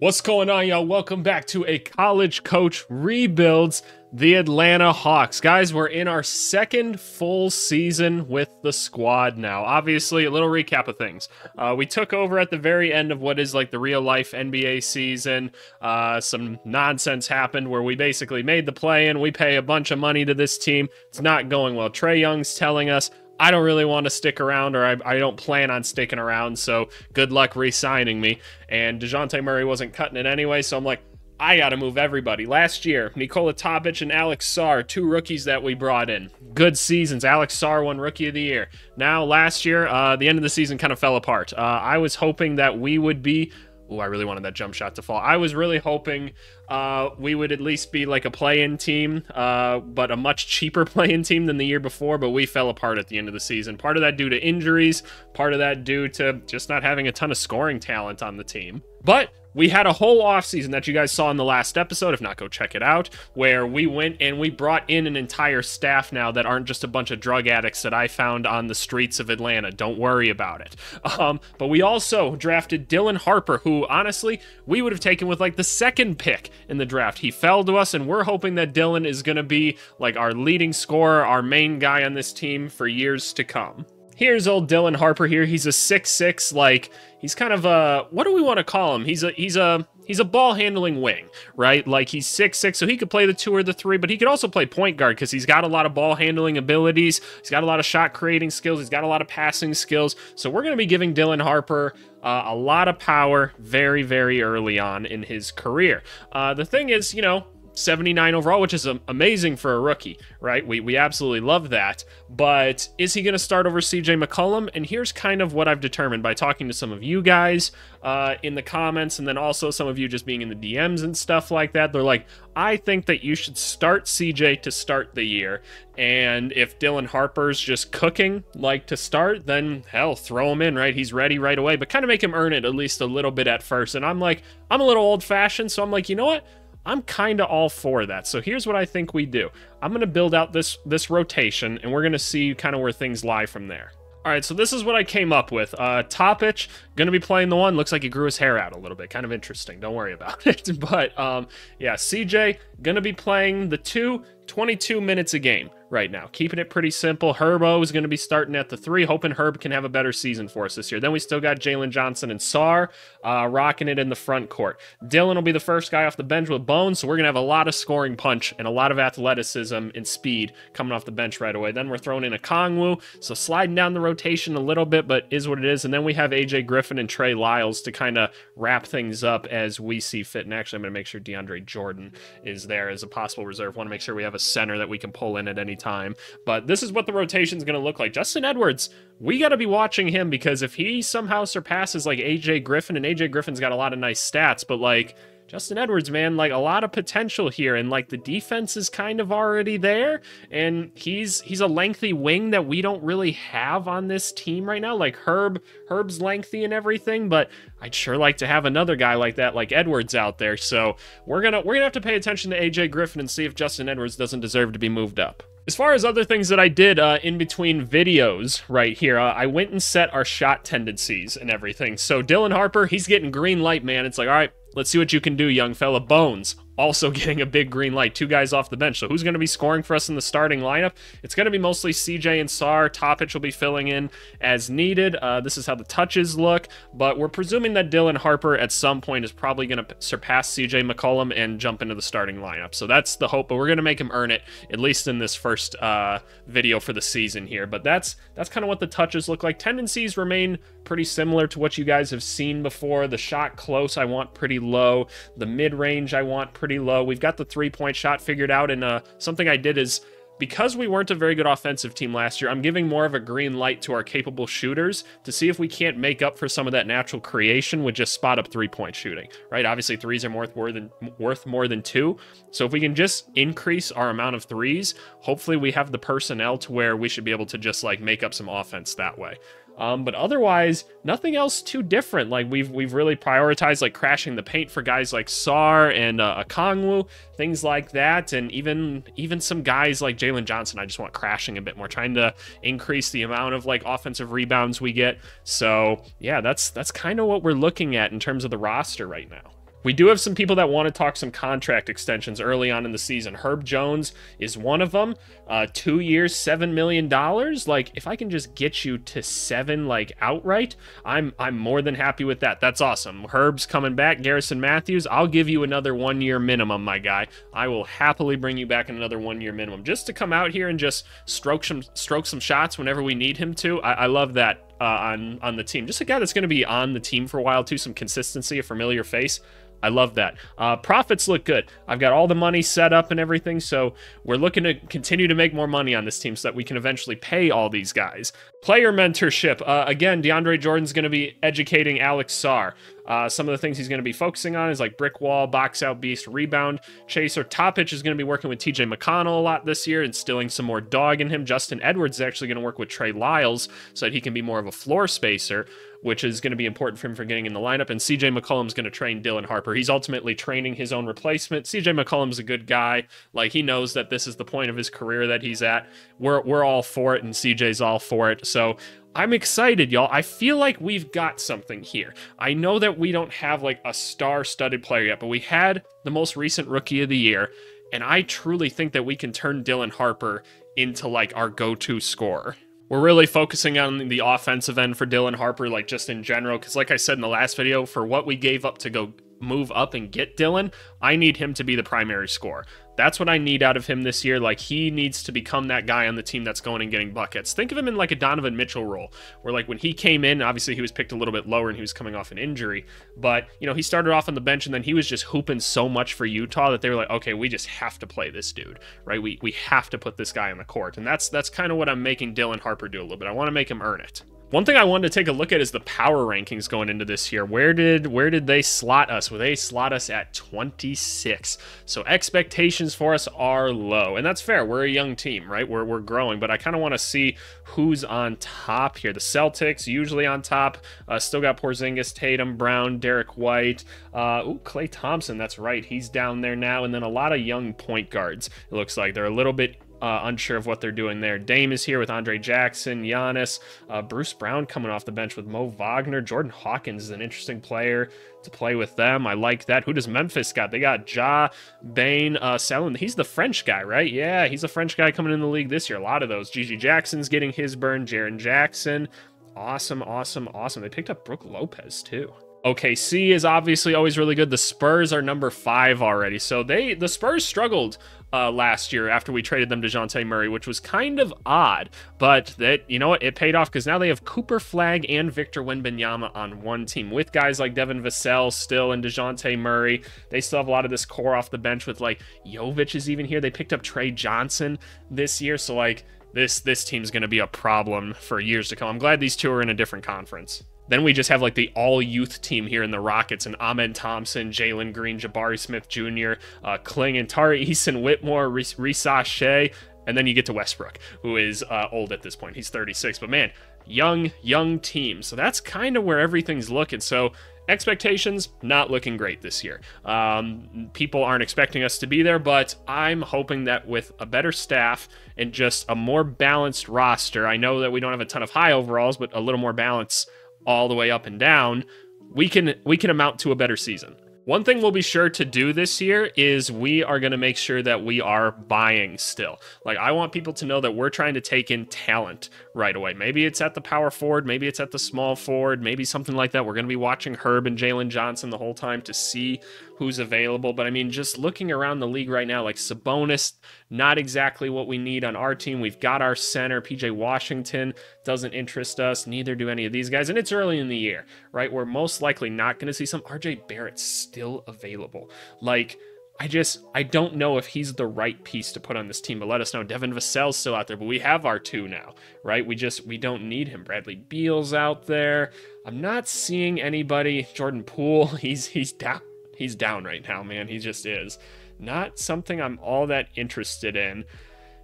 What's going on, y'all? Welcome back to a college coach rebuilds the Atlanta Hawks. Guys, we're in our second full season with the squad now. Obviously, a little recap of things. Uh, we took over at the very end of what is like the real life NBA season. Uh, some nonsense happened where we basically made the play and we pay a bunch of money to this team. It's not going well. Trae Young's telling us, I don't really want to stick around or I, I don't plan on sticking around, so good luck re signing me. And DeJounte Murray wasn't cutting it anyway, so I'm like, I got to move everybody. Last year, Nikola Topic and Alex Sarr, two rookies that we brought in. Good seasons. Alex Sarr won Rookie of the Year. Now, last year, uh, the end of the season kind of fell apart. Uh, I was hoping that we would be Oh, I really wanted that jump shot to fall. I was really hoping uh, we would at least be like a play-in team, uh, but a much cheaper play-in team than the year before. But we fell apart at the end of the season. Part of that due to injuries, part of that due to just not having a ton of scoring talent on the team. But we had a whole offseason that you guys saw in the last episode. If not, go check it out, where we went and we brought in an entire staff now that aren't just a bunch of drug addicts that I found on the streets of Atlanta. Don't worry about it. Um, but we also drafted Dylan Harper, who honestly we would have taken with like the second pick in the draft. He fell to us, and we're hoping that Dylan is going to be like our leading scorer, our main guy on this team for years to come. Here's old Dylan Harper here. He's a six six, like he's kind of a what do we want to call him? He's a he's a he's a ball handling wing, right? Like he's six six, so he could play the two or the three, but he could also play point guard because he's got a lot of ball handling abilities. He's got a lot of shot creating skills. He's got a lot of passing skills. So we're going to be giving Dylan Harper uh, a lot of power very very early on in his career. Uh, the thing is, you know, 79 overall, which is amazing for a rookie, right? We, we absolutely love that. But is he going to start over CJ McCollum? And here's kind of what I've determined by talking to some of you guys uh, in the comments, and then also some of you just being in the DMs and stuff like that. They're like, I think that you should start CJ to start the year. And if Dylan Harper's just cooking like to start, then hell, throw him in, right? He's ready right away, but kind of make him earn it at least a little bit at first. And I'm like, I'm a little old fashioned, so I'm like, you know what? I'm kind of all for that. So here's what I think we do. I'm going to build out this this rotation, and we're going to see kind of where things lie from there. All right, so this is what I came up with. Uh, Topic, gonna be playing the one. Looks like he grew his hair out a little bit. Kind of interesting. Don't worry about it. But um, yeah, CJ gonna be playing the two, 22 minutes a game right now. Keeping it pretty simple. Herbo is going to be starting at the three, hoping Herb can have a better season for us this year. Then we still got Jalen Johnson and Sarr uh, rocking it in the front court. Dylan will be the first guy off the bench with Bones, so we're going to have a lot of scoring punch and a lot of athleticism and speed coming off the bench right away. Then we're throwing in Okongwu, so sliding down the rotation a little bit, but is what it is. And then we have AJ Griffin and Trey Lyles to kind of wrap things up as we see fit. And actually, I'm going to make sure DeAndre Jordan is there as a possible reserve. Want to make sure we have a center that we can pull in at any time. But this is what the rotation is going to look like. Justin Edwards, we got to be watching him because if he somehow surpasses like AJ Griffin, and AJ Griffin's got a lot of nice stats, but like Justin Edwards, man, like a lot of potential here, and like the defense is kind of already there, and he's he's a lengthy wing that we don't really have on this team right now. Like Herb, Herb's lengthy and everything, but I'd sure like to have another guy like that, like Edwards, out there. So we're gonna we're gonna have to pay attention to AJ Griffin and see if Justin Edwards doesn't deserve to be moved up. As far as other things that I did uh, in between videos right here, uh, I went and set our shot tendencies and everything. So Dylan Harper, he's getting green light, man. It's like, all right, let's see what you can do, young fella. Bones, also getting a big green light. Two guys off the bench. So who's going to be scoring for us in the starting lineup? It's going to be mostly CJ and Sarr. Topic will be filling in as needed. Uh, this is how the touches look, but we're presuming that Dylan Harper at some point is probably going to surpass CJ McCollum and jump into the starting lineup. So that's the hope, but we're going to make him earn it at least in this first uh, video for the season here. But that's that's kind of what the touches look like. Tendencies remain pretty similar to what you guys have seen before. The shot close I want pretty low. The mid range I want pretty pretty low. We've got the three point shot figured out, and uh, something I did is because we weren't a very good offensive team last year, I'm giving more of a green light to our capable shooters to see if we can't make up for some of that natural creation with just spot up three point shooting, right? Obviously, threes are more than worth more than two. So if we can just increase our amount of threes, hopefully we have the personnel to where we should be able to just like make up some offense that way. Um, but otherwise, nothing else too different. Like we've we've really prioritized like crashing the paint for guys like Sarr and uh, Okongwu, things like that, and even even some guys like Jalen Johnson. I just want crashing a bit more, trying to increase the amount of like offensive rebounds we get. So yeah, that's that's kind of what we're looking at in terms of the roster right now. We do have some people that want to talk some contract extensions early on in the season. Herb Jones is one of them. Uh, two years, seven million dollars. Like, if I can just get you to seven, like outright, I'm I'm more than happy with that. That's awesome. Herb's coming back. Garrison Matthews, I'll give you another one year minimum, my guy. I will happily bring you back in another one year minimum just to come out here and just stroke some stroke some shots whenever we need him to. I, I love that. Uh, on on the team, just a guy that's going to be on the team for a while too. Some consistency, a familiar face. I love that. Uh, profits look good. I've got all the money set up and everything, so we're looking to continue to make more money on this team so that we can eventually pay all these guys. Player mentorship. Uh, again, DeAndre Jordan's going to be educating Alex Sarr. Uh, some of the things he's going to be focusing on is like brick wall, box out beast, rebound chaser. Topic is going to be working with TJ McConnell a lot this year, instilling some more dog in him. Justin Edwards is actually going to work with Trey Lyles so that he can be more of a floor spacer which is going to be important for him for getting in the lineup. And CJ McCollum's going to train Dylan Harper. He's ultimately training his own replacement. CJ McCollum's a good guy. Like he knows that this is the point of his career that he's at. We're we're all for it, and CJ's all for it. So I'm excited, y'all. I feel like we've got something here. I know that we don't have like a star-studded player yet, but we had the most recent rookie of the year. And I truly think that we can turn Dylan Harper into like our go-to scorer we're really focusing on the offensive end for Dylan Harper, like just in general. Because, like I said in the last video, for what we gave up to go move up and get Dylan, I need him to be the primary scorer. That's what I need out of him this year. Like he needs to become that guy on the team that's going and getting buckets. Think of him in like a Donovan Mitchell role, where like when he came in, obviously he was picked a little bit lower and he was coming off an injury, but you know he started off on the bench and then he was just hooping so much for Utah that they were like, okay, we just have to play this dude, right? We we have to put this guy on the court, and that's that's kind of what I'm making Dylan Harper do a little bit. I want to make him earn it. One thing I wanted to take a look at is the power rankings going into this year. Where did where did they slot us? Well, they slot us at 26. So expectations for us are low, and that's fair. We're a young team, right? We're we're growing, but I kind of want to see who's on top here. The Celtics usually on top. Uh, still got Porzingis, Tatum, Brown, Derrick White. Uh, ooh, Klay Thompson. That's right. He's down there now, and then a lot of young point guards. It looks like they're a little bit uh, unsure of what they're doing there. Dame is here with Andre Jackson, Giannis, uh, Bruce Brown coming off the bench with Mo Wagner. Jordan Hawkins is an interesting player to play with them. I like that. Who does Memphis got? They got Ja, Bane, uh. He's the French guy, right? Yeah, he's a French guy coming in the league this year. A lot of those. GG Jackson's getting his burn. Jaren Jackson. Awesome, awesome, awesome. They picked up Brook Lopez too. OKC is obviously always really good. The Spurs are number five already. So they the Spurs struggled uh, last year after we traded them to Dejounte Murray, which was kind of odd. But that you know what, it paid off because now they have Cooper Flagg and Victor Wembanyama on one team with guys like Devin Vassell still and Dejounte Murray. They still have a lot of this core off the bench with like Jovic is even here. They picked up Trey Johnson this year, so like this this team's going to be a problem for years to come. I'm glad these two are in a different conference. Then we just have like the all youth team here in the Rockets and Amen Thompson, Jalen Green, Jabari Smith Jr., uh, Kling and Tari Eason Whitmore, Risa Shea, and then you get to Westbrook, who is uh, old at this point. He's 36, but man, young, young team. So that's kind of where everything's looking. So expectations not looking great this year. Um, people aren't expecting us to be there, but I'm hoping that with a better staff and just a more balanced roster, I know that we don't have a ton of high overalls, but a little more balance all the way up and down, we can we can amount to a better season. One thing we'll be sure to do this year is we are going to make sure that we are buying still. Like, I want people to know that we're trying to take in talent right away. Maybe it's at the power forward, maybe it's at the small forward, maybe something like that. We're going to be watching Herb and Jalen Johnson the whole time to see who's available. But I mean, just looking around the league right now, like Sabonis, not exactly what we need on our team. We've got our center, PJ Washington, doesn't interest us. Neither do any of these guys. And it's early in the year, right? We're most likely not going to see some RJ Barrett still available. Like, I just I don't know if he's the right piece to put on this team, but let us know. Devin Vassell's still out there, but we have our two now, right? We just we don't need him. Bradley Beal's out there. I'm not seeing anybody. Jordan Poole, he's he's down he's down right now, man. He just is. Not something I'm all that interested in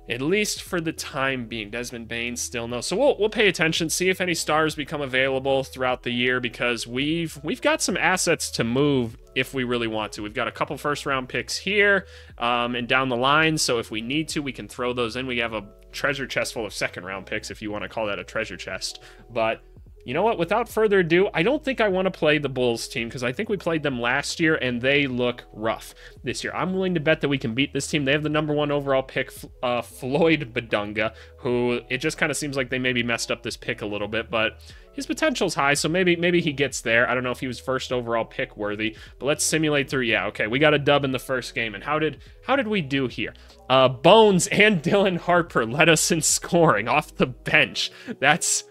at least for the time being. Desmond Bane still no. So we'll we'll pay attention, see if any stars become available throughout the year because we've we've got some assets to move if we really want to. We've got a couple first round picks here um, and down the line. So if we need to, we can throw those in. We have a treasure chest full of second round picks if you want to call that a treasure chest. But you know what? Without further ado, I don't think I want to play the Bulls team because I think we played them last year and they look rough this year. I'm willing to bet that we can beat this team. They have the number one overall pick, uh, Floyd Badunga, who it just kind of seems like they maybe messed up this pick a little bit, but his potential's high, so maybe maybe he gets there. I don't know if he was first overall pick worthy, but let's simulate through. Yeah, okay, we got a dub in the first game, and how did how did we do here? Uh, Bones and Dylan Harper led us in scoring off the bench. That's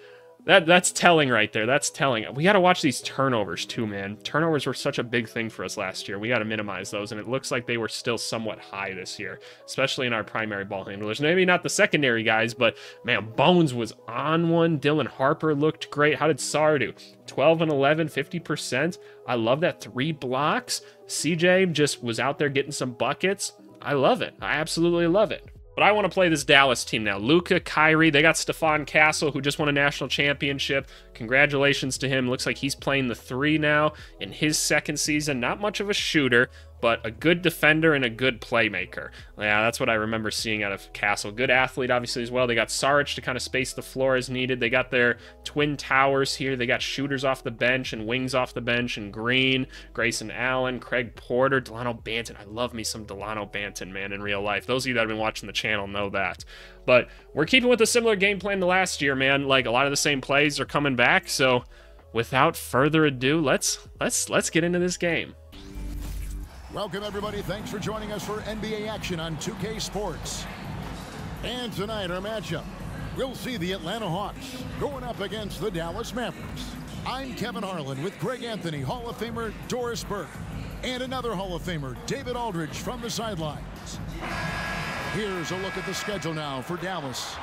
that that's telling right there. That's telling. We got to watch these turnovers too, man. Turnovers were such a big thing for us last year. We got to minimize those, and it looks like they were still somewhat high this year, especially in our primary ball handlers. Maybe not the secondary guys, but man, Bones was on one. Dylan Harper looked great. How did Sarr do? 12 and 11, 50%. I love that. Three blocks. CJ just was out there getting some buckets. I love it. I absolutely love it. But I want to play this Dallas team now. Luka, Kyrie, they got Stephon Castle, who just won a national championship. Congratulations to him. Looks like he's playing the three now in his second season. Not much of a shooter, but a good defender and a good playmaker. Yeah, that's what I remember seeing out of Castle. Good athlete, obviously, as well. They got Saric to kind of space the floor as needed. They got their twin towers here. They got shooters off the bench and wings off the bench, and Green, Grayson Allen, Craig Porter, Delano Banton. I love me some Delano Banton, man, in real life. Those of you that have been watching the channel know that. But we're keeping with a similar game plan to last year, man. Like, a lot of the same plays are coming back, so without further ado, let's let's let's get into this game. Welcome, everybody. Thanks for joining us for NBA action on 2K Sports. And tonight, our matchup, we'll see the Atlanta Hawks going up against the Dallas Mavericks. I'm Kevin Harlan with Greg Anthony, Hall of Famer Doris Burke, and another Hall of Famer, David Aldridge, from the sidelines. Here's a look at the schedule now for Dallas.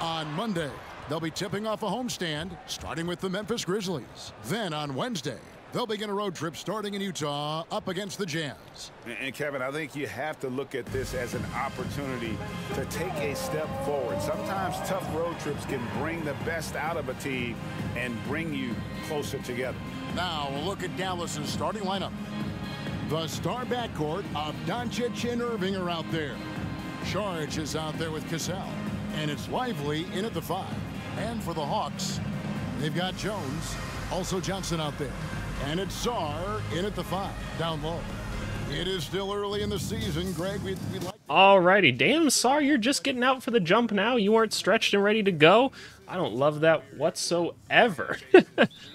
On Monday, they'll be tipping off a homestand, starting with the Memphis Grizzlies. Then on Wednesday, They'll begin a road trip starting in Utah up against the Jazz. And, Kevin, I think you have to look at this as an opportunity to take a step forward. Sometimes tough road trips can bring the best out of a team and bring you closer together. Now, a look at Dallas's starting lineup. The star backcourt of Doncic and Irving are out there. Charge is out there with Castle. And it's Lively in at the five. And for the Hawks, they've got Jones, also Johnson out there. And it's Sarr in at the five, down low. It is still early in the season, Greg. We'd, we'd like. Alrighty, damn, Sarr, you're just getting out for the jump now. You aren't stretched and ready to go. I don't love that whatsoever.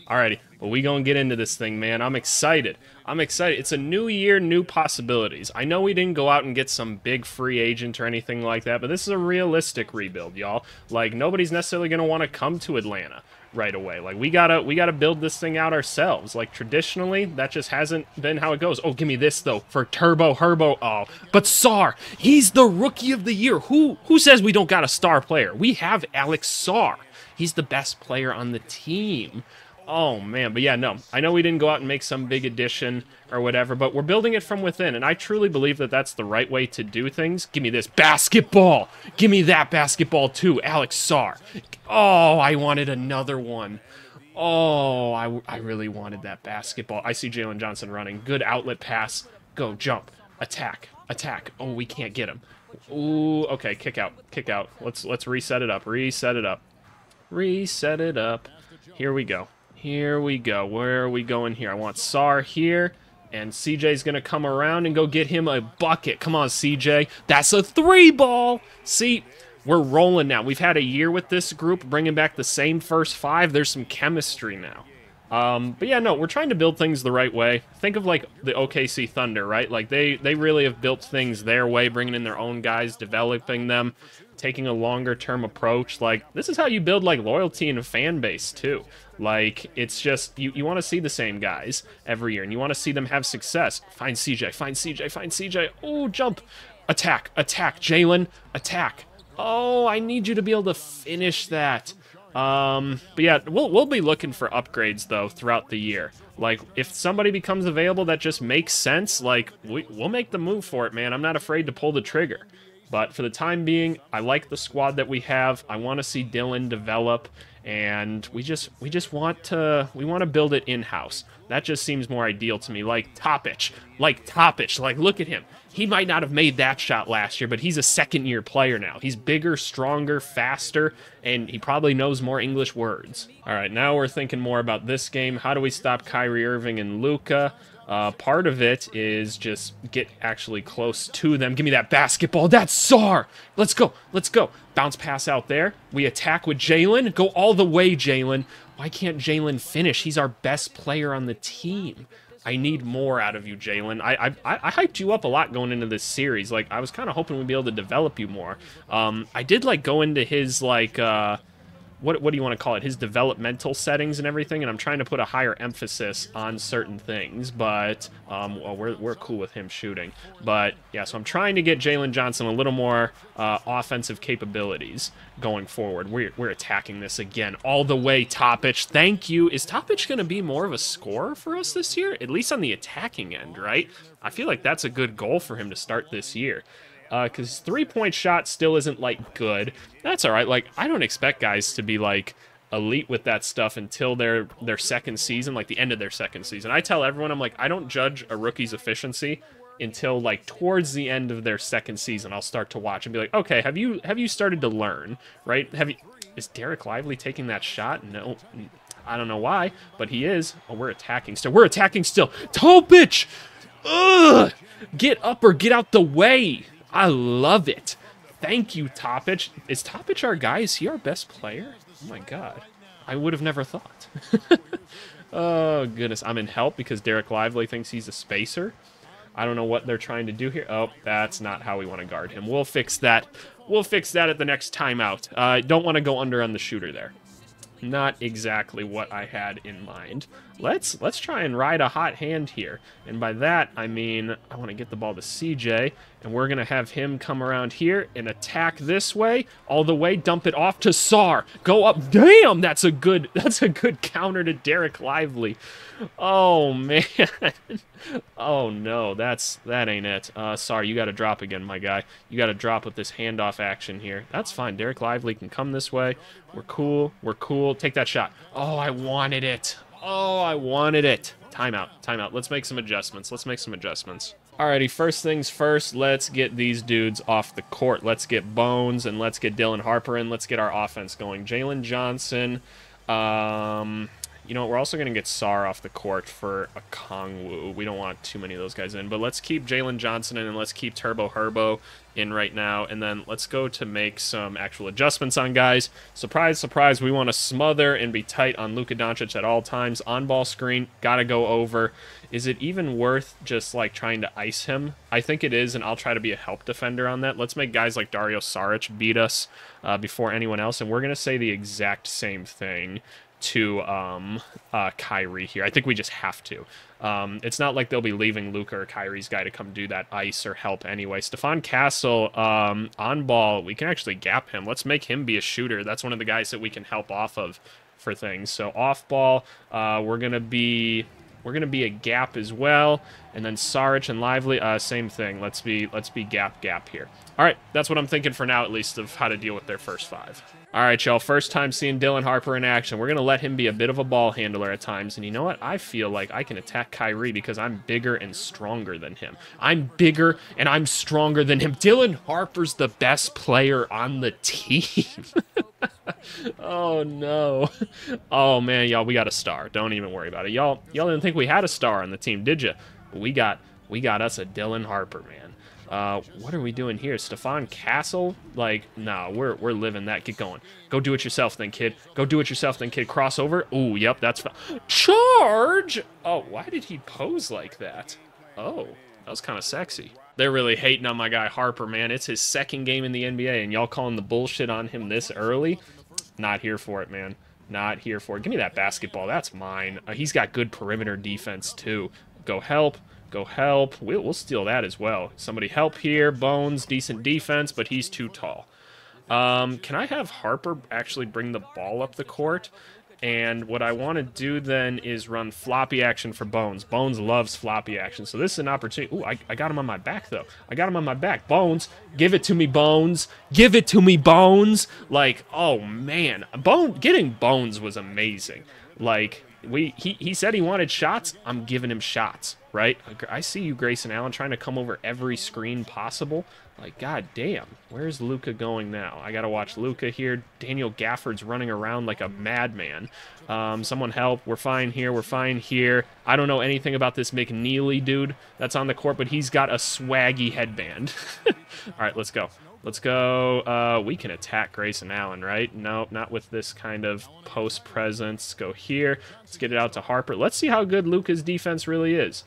Alrighty, but we gonna get into this thing, man. I'm excited. I'm excited. It's a new year, new possibilities. I know we didn't go out and get some big free agent or anything like that, but this is a realistic rebuild, y'all. Like nobody's necessarily gonna want to come to Atlanta right away. Like we gotta we gotta build this thing out ourselves. Like traditionally, that just hasn't been how it goes. Oh, give me this though for Turbo Herbo. Oh, but Sarr, he's the rookie of the year. Who who says we don't got a star player? We have Alex Sarr. He's the best player on the team. Oh man, but yeah, no. I know we didn't go out and make some big addition or whatever, but we're building it from within, and I truly believe that that's the right way to do things. Give me this basketball. Give me that basketball too, Alex Sarr. Oh, I wanted another one. Oh, I, I really wanted that basketball. I see Jalen Johnson running. Good outlet pass. Go, jump, attack, attack. Oh, we can't get him. Ooh, okay, kick out, kick out. Let's let's reset it up. Reset it up. Reset it up. Here we go. Here we go. Where are we going here? I want Sarr here. And CJ's going to come around and go get him a bucket. Come on, CJ. That's a three ball. See, we're rolling now. We've had a year with this group, bringing back the same first five. There's some chemistry now. Um, but yeah, no, we're trying to build things the right way. Think of like the OKC Thunder, right? Like they they really have built things their way, bringing in their own guys, developing them, taking a longer term approach. Like this is how you build like loyalty and a fan base too. Like it's just you you want to see the same guys every year, and you want to see them have success. Find CJ, find CJ, find CJ. Oh, jump, attack, attack, Jalen, attack. Oh, I need you to be able to finish that. Um, but yeah, we'll we'll be looking for upgrades though throughout the year. Like if somebody becomes available that just makes sense, like we, we'll make the move for it, man. I'm not afraid to pull the trigger. But for the time being, I like the squad that we have. I want to see Dylan develop, and we just we just want to we want to build it in house. That just seems more ideal to me. Like Topic, like Topic, like look at him. He might not have made that shot last year, but he's a second year player now. He's bigger, stronger, faster, and he probably knows more English words. All right, now we're thinking more about this game. How do we stop Kyrie Irving and Luka? Uh, part of it is just get actually close to them. Give me that basketball. That's Sarr. Let's go. Let's go. Bounce pass out there. We attack with Jalen. Go all the way, Jalen. Why can't Jalen finish? He's our best player on the team. I need more out of you, Jalen. I, I I hyped you up a lot going into this series. Like I was kind of hoping we'd be able to develop you more. Um, I did like go into his like uh, what what do you want to call it? His developmental settings and everything. And I'm trying to put a higher emphasis on certain things. But um, well, we're we're cool with him shooting. But yeah, so I'm trying to get Jalen Johnson a little more uh, offensive capabilities going forward. We're we're attacking this again all the way. Topic, thank you. Is Topic going to be more of a scorer for us this year? At least on the attacking end, right? I feel like that's a good goal for him to start this year because uh, three point shot still isn't like good. That's all right. Like I don't expect guys to be like elite with that stuff until their their second season, like the end of their second season. I tell everyone, I'm like, I don't judge a rookie's efficiency until like towards the end of their second season. I'll start to watch and be like, okay, have you have you started to learn? Right? Have you? Is Dereck Lively taking that shot? No. I don't know why, but he is. Oh, we're attacking still. We're attacking still. Topic! Ugh! Get up or get out the way! I love it. Thank you, Topic. Is Topic our guy? Is he our best player? Oh my god. I would have never thought. oh, goodness. I'm in help because Dereck Lively thinks he's a spacer. I don't know what they're trying to do here. Oh, that's not how we want to guard him. We'll fix that. We'll fix that at the next timeout. I uh, don't want to go under on the shooter there not exactly what I had in mind. Let's let's try and ride a hot hand here. And by that, I mean I want to get the ball to CJ, and we're going to have him come around here and attack this way, all the way, dump it off to Sarr. Go up. Damn, that's a good that's a good counter to Dereck Lively. Oh man. oh no, that's that ain't it. Uh sorry, you got to drop again, my guy. You got to drop with this handoff action here. That's fine. Dereck Lively can come this way. We're cool. We're cool. Take that shot. Oh, I wanted it. Oh, I wanted it. Timeout. Timeout. Let's make some adjustments. Let's make some adjustments. Alrighty, first things first, let's get these dudes off the court. Let's get Bones and let's get Dylan Harper in. let's get our offense going. Jalen Johnson, um, you know, we're also going to get Sarr off the court for a Kongwu. We don't want too many of those guys in, but let's keep Jalen Johnson in and let's keep Turbo Herbo in right now. And then let's go to make some actual adjustments on guys. Surprise, surprise, we want to smother and be tight on Luka Doncic at all times. On ball screen, got to go over. Is it even worth just like trying to ice him? I think it is, and I'll try to be a help defender on that. Let's make guys like Dario Saric beat us uh, before anyone else, and we're going to say the exact same thing to um, uh, Kyrie here. I think we just have to. Um, it's not like they'll be leaving Luka or Kyrie's guy to come do that ice or help anyway. Stephon Castle um, on ball, we can actually gap him. Let's make him be a shooter. That's one of the guys that we can help off of for things. So off ball, uh, we're gonna be we're gonna be a gap as well, and then Saric and Lively, uh, same thing. Let's be let's be gap gap here. All right, that's what I'm thinking for now, at least, of how to deal with their first five. All right, y'all. First time seeing Dylan Harper in action. We're going to let him be a bit of a ball handler at times. And you know what? I feel like I can attack Kyrie because I'm bigger and stronger than him. I'm bigger and I'm stronger than him. Dylan Harper's the best player on the team. oh, no. Oh, man, y'all. We got a star. Don't even worry about it. Y'all y'all didn't think we had a star on the team, did you? We got, we got us a Dylan Harper, man. Uh, what are we doing here? Stephon Castle? Like, no, we're, we're living that. Get going. Go do it yourself then, kid. Go do it yourself then, kid. Crossover. Ooh, yep, that's... Charge! Oh, why did he pose like that? Oh, that was kind of sexy. They're really hating on my guy Harper, man. It's his second game in the NBA, and y'all calling the bullshit on him this early? Not here for it, man. Not here for it. Give me that basketball. That's mine. Uh, he's got good perimeter defense, too. Go help. Go help. We'll, we'll steal that as well. Somebody help here. Bones, decent defense, but he's too tall. Um, can I have Harper actually bring the ball up the court? And what I want to do then is run floppy action for Bones. Bones loves floppy action. So this is an opportunity. Ooh, I, I got him on my back, though. I got him on my back. Bones, give it to me, Bones. Give it to me, Bones. Like, oh, man. Bone, getting Bones was amazing. Like, we he, he said he wanted shots. I'm giving him shots, right? I see you, Grayson Allen, trying to come over every screen possible. Like, god damn, where's Luka going now? I gotta watch Luka here. Daniel Gafford's running around like a madman. Um, someone help. We're fine here. We're fine here. I don't know anything about this McNeeley dude that's on the court, but he's got a swaggy headband. All right, let's go. Let's go. Uh, we can attack Grayson Allen, right? No, not with this kind of post presence. Go here. Let's get it out to Harper. Let's see how good Luka's defense really is.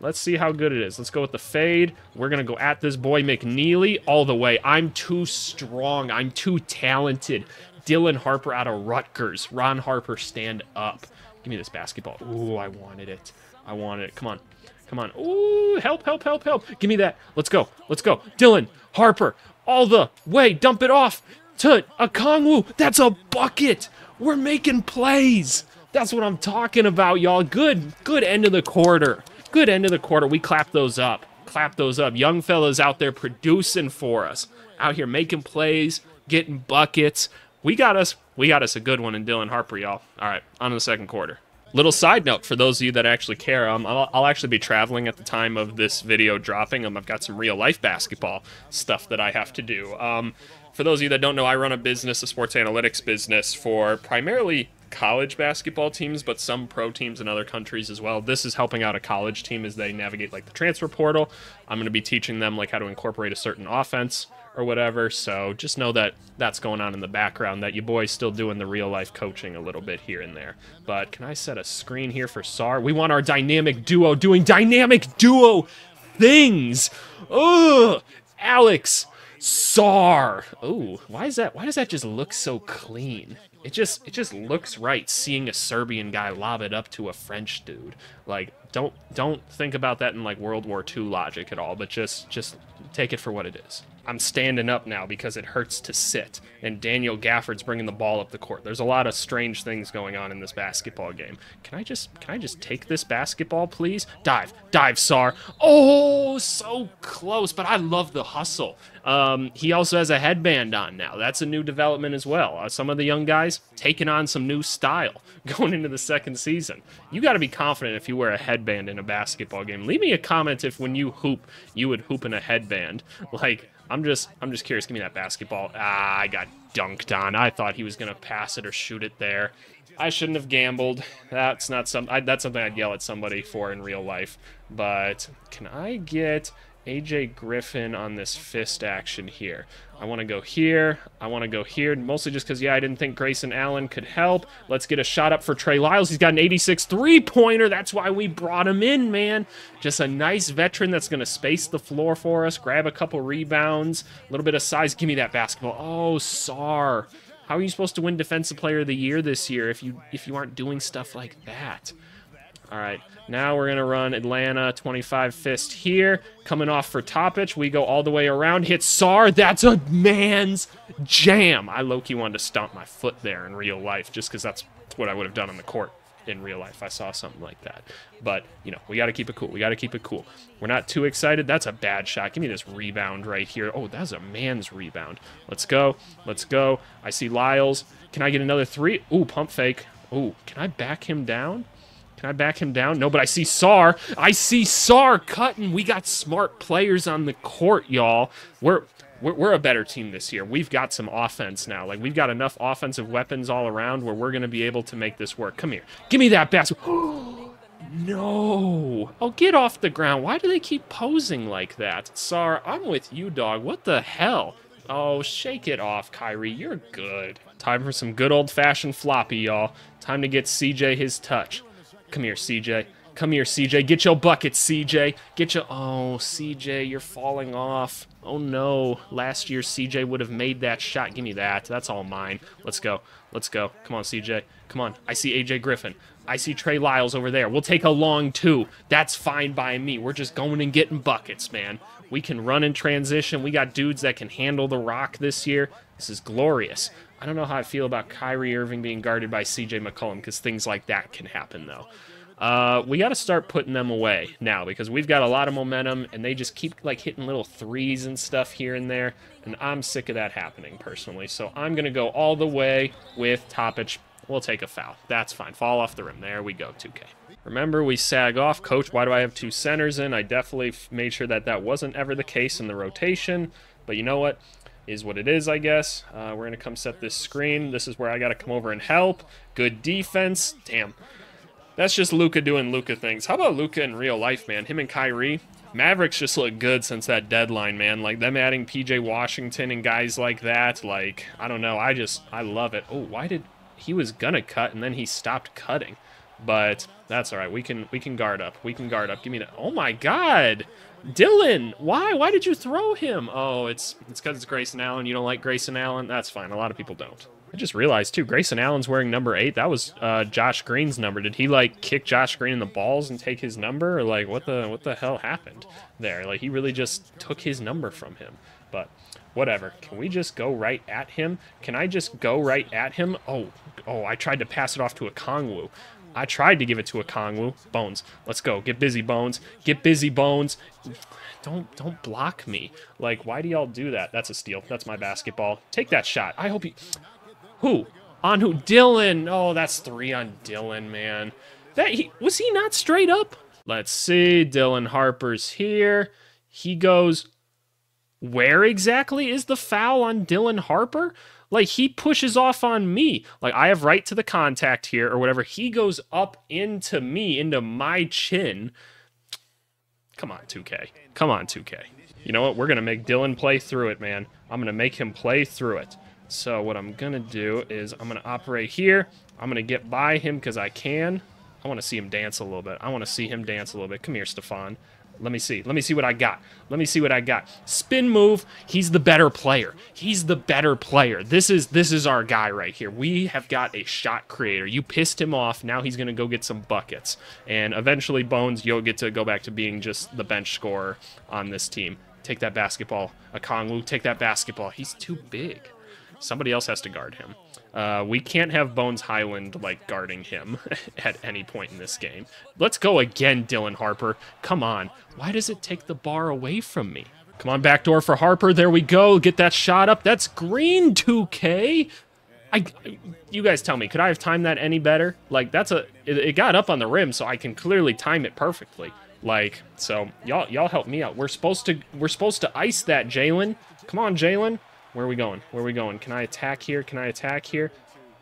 Let's see how good it is. Let's go with the fade. We're going to go at this boy McNeeley all the way. I'm too strong. I'm too talented. Dylan Harper out of Rutgers. Ron Harper, stand up. Give me this basketball. Ooh, I wanted it. I wanted it. Come on. Come on. Ooh, help, help, help, help. Give me that. Let's go. Let's go. Dylan, Harper, all the way. Dump it off to Okongwu. That's a bucket. We're making plays. That's what I'm talking about, y'all. Good, good end of the quarter. Good end of the quarter. We clap those up. Clap those up. Young fellas out there producing for us. Out here making plays, getting buckets. We got us. We got us a good one in Dylan Harper, y'all. All right, on to the second quarter. Little side note for those of you that actually care, um, I'll, I'll, actually be traveling at the time of this video dropping. Um, I've got some real life basketball stuff that I have to do. Um, for those of you that don't know, I run a business, a sports analytics business for primarily college basketball teams, but some pro teams in other countries as well. This is helping out a college team as they navigate like the transfer portal. I'm going to be teaching them like how to incorporate a certain offense or whatever. So just know that that's going on in the background, that your boy's still doing the real life coaching a little bit here and there. But can I set a screen here for Sarr? We want our dynamic duo doing dynamic duo things. Ugh, Alex, Sarr. Oh, why is that? Why does that just look so clean? It just it just looks right seeing a Serbian guy lob it up to a French dude. Like don't don't think about that in like World War II logic at all, but just just take it for what it is. I'm standing up now because it hurts to sit. And Daniel Gafford's bringing the ball up the court. There's a lot of strange things going on in this basketball game. Can I just can I just take this basketball, please? Dive, dive, Sarr. Oh, so close, but I love the hustle. Um, he also has a headband on now. That's a new development as well. Uh, some of the young guys taking on some new style going into the second season. You got to be confident if you wear a headband in a basketball game. Leave me a comment if when you hoop, you would hoop in a headband. Like I'm just I'm just curious. Give me that basketball. Ah, I got dunked on. I thought he was gonna pass it or shoot it there. I shouldn't have gambled. That's not some. I, that's something I'd yell at somebody for in real life. But can I get AJ Griffin on this fist action here. I want to go here. I want to go here, mostly just because, yeah, I didn't think Grayson Allen could help. Let's get a shot up for Trey Lyles. He's got an 86 three-pointer. That's why we brought him in, man. Just a nice veteran that's going to space the floor for us, grab a couple rebounds, a little bit of size. Give me that basketball. Oh, Sarr. How are you supposed to win Defensive Player of the Year this year if you if you aren't doing stuff like that? All right, now we're going to run Atlanta 25 fist here. Coming off for Topic. We go all the way around. Hit Sarr. That's a man's jam. I low-key wanted to stomp my foot there in real life just because that's what I would have done on the court in real life. I saw something like that. But, you know, we got to keep it cool. We got to keep it cool. We're not too excited. That's a bad shot. Give me this rebound right here. Oh, that's a man's rebound. Let's go. Let's go. I see Lyles. Can I get another three? Ooh, pump fake. Ooh, can I back him down? Can I back him down? No, but I see Sarr. I see Sarr cutting. We got smart players on the court, y'all. We're, we're we're a better team this year. We've got some offense now. Like we've got enough offensive weapons all around where we're going to be able to make this work. Come here. Give me that basket. no. Oh, get off the ground. Why do they keep posing like that? Sarr, I'm with you, dog. What the hell? Oh, shake it off, Kyrie. You're good. Time for some good old-fashioned floppy, y'all. Time to get CJ his touch. Come here, CJ. Come here, CJ. Get your bucket, CJ. Get your... Oh, CJ, you're falling off. Oh, no. Last year, CJ would have made that shot. Give me that. That's all mine. Let's go. Let's go. Come on, CJ. Come on. I see AJ Griffin. I see Trey Lyles over there. We'll take a long two. That's fine by me. We're just going and getting buckets, man. We can run in transition. We got dudes that can handle the rock this year. This is glorious. I don't know how I feel about Kyrie Irving being guarded by CJ McCollum because things like that can happen, though. Uh, we got to start putting them away now because we've got a lot of momentum and they just keep like hitting little threes and stuff here and there. And I'm sick of that happening personally. So I'm going to go all the way with Topic We'll take a foul. That's fine. Fall off the rim. There we go, 2K. Remember, we sag off. Coach, why do I have two centers in? I definitely made sure that that wasn't ever the case in the rotation. But you know what? Is what it is, I guess. Uh, we're going to come set this screen. This is where I got to come over and help. Good defense. Damn. That's just Luka doing Luka things. How about Luka in real life, man? Him and Kyrie. Mavericks just look good since that deadline, man. Like them adding PJ Washington and guys like that. Like, I don't know. I just, I love it. Oh, why did he was gonna cut and then he stopped cutting? But that's all right. We can we can guard up. We can guard up. Give me that. Oh my God, Dylan! Why? Why did you throw him? Oh, it's it's because it's Grayson Allen. You don't like Grayson Allen? That's fine. A lot of people don't. I just realized too. Grayson Allen's wearing number eight. That was uh, Josh Green's number. Did he like kick Josh Green in the balls and take his number, or like what the what the hell happened there? Like he really just took his number from him. But whatever. Can we just go right at him? Can I just go right at him? Oh, oh! I tried to pass it off to Okongwu. I tried to give it to Okongwu. Bones, let's go. Get busy, Bones. Get busy, Bones. Don't don't block me. Like, why do y'all do that? That's a steal. That's my basketball. Take that shot. I hope he... Who? On who? Dylan. Oh, that's three on Dylan, man. That he Was he not straight up? Let's see. Dylan Harper's here. He goes... Where exactly is the foul on Dylan Harper? Like he pushes off on me. Like I have right to the contact here or whatever. He goes up into me, into my chin. Come on, 2K. Come on, 2K. You know what? We're going to make Dylan play through it, man. I'm going to make him play through it. So what I'm going to do is I'm going to operate here. I'm going to get by him because I can. I want to see him dance a little bit. I want to see him dance a little bit. Come here, Stephon. Let me see. Let me see what I got. Let me see what I got. Spin move. He's the better player. He's the better player. This is this is our guy right here. We have got a shot creator. You pissed him off. Now he's going to go get some buckets. And eventually Bones you'll get to go back to being just the bench scorer on this team. Take that basketball. Okongwu, take that basketball. He's too big. Somebody else has to guard him. Uh, we can't have Bones Hyland, like, guarding him at any point in this game. Let's go again, Dylan Harper. Come on. Why does it take the bar away from me? Come on, backdoor for Harper. There we go. Get that shot up. That's green 2K. I, you guys tell me, could I have timed that any better? Like, that's a, it, it got up on the rim, so I can clearly time it perfectly. Like, so y'all, y'all help me out. We're supposed to, we're supposed to ice that, Jalen. Come on, Jalen. Where are we going? Where are we going? Can I attack here? Can I attack here?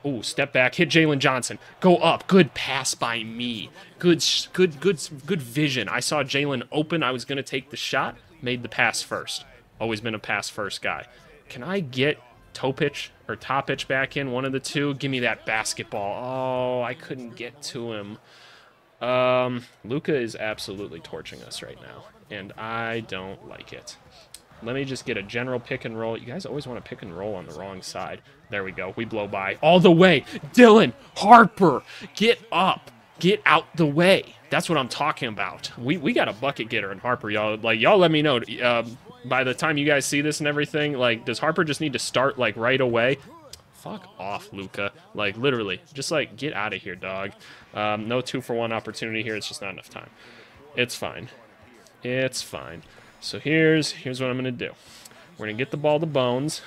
Oh, step back. Hit Jalen Johnson. Go up. Good pass by me. Good, good, good, good vision. I saw Jalen open. I was going to take the shot. Made the pass first. Always been a pass first guy. Can I get Topic or Topic back in? One of the two. Give me that basketball. Oh, I couldn't get to him. Um, Luka is absolutely torching us right now, and I don't like it. Let me just get a general pick and roll. You guys always want to pick and roll on the wrong side. There we go. We blow by all the way. Dylan Harper, get up. Get out the way. That's what I'm talking about. We we got a bucket getter in Harper, y'all. Like y'all, let me know. Uh, by the time you guys see this and everything, like, does Harper just need to start like right away? Fuck off, Luka. Like literally, just like get out of here, dog. Um, no two for one opportunity here. It's just not enough time. It's fine. It's fine. So here's here's what I'm going to do. We're going to get the ball to Bones,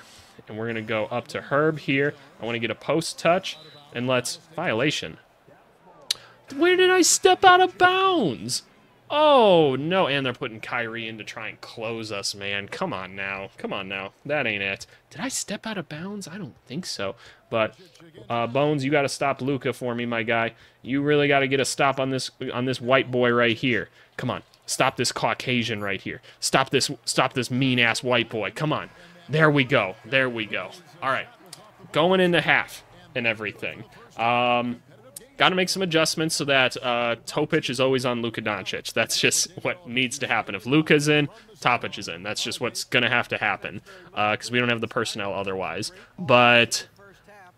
and we're going to go up to Herb here. I want to get a post touch, and let's... Violation. Where did I step out of bounds? Oh, no. And they're putting Kyrie in to try and close us, man. Come on now. Come on now. That ain't it. Did I step out of bounds? I don't think so. But, uh, Bones, you got to stop Luka for me, my guy. You really got to get a stop on this on this white boy right here. Come on. Stop this Caucasian right here. Stop this stop this mean-ass white boy. Come on. There we go. There we go. All right. Going into half and everything. Um, Got to make some adjustments so that uh, Topic is always on Luka Doncic. That's just what needs to happen. If Luka's in, Topic is in. That's just what's going to have to happen because uh, we don't have the personnel otherwise. But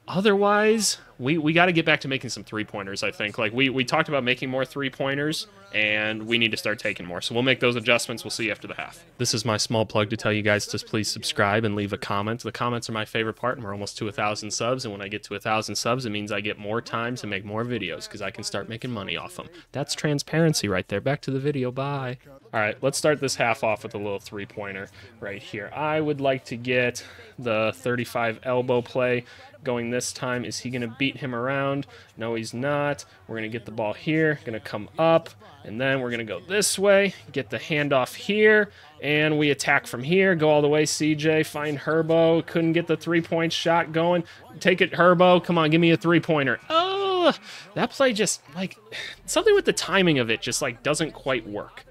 otherwise, we, we got to get back to making some three pointers, I think. Like, we, we talked about making more three pointers, and we need to start taking more. So we'll make those adjustments. We'll see you after the half. This is my small plug to tell you guys to please subscribe and leave a comment. The comments are my favorite part, and we're almost to a thousand subs. And when I get to a thousand subs, it means I get more time to make more videos because I can start making money off them. That's transparency right there. Back to the video. Bye. All right, let's start this half off with a little three pointer right here. I would like to get the 35 elbow play going this time. Is he going to be? Beat him around. No, he's not. We're going to get the ball here. Going to come up. And then we're going to go this way. Get the handoff here. And we attack from here. Go all the way, CJ. Find Herbo. Couldn't get the three-point shot going. Take it, Herbo. Come on, give me a three-pointer. Oh, that play just, like, something with the timing of it just, like, doesn't quite work.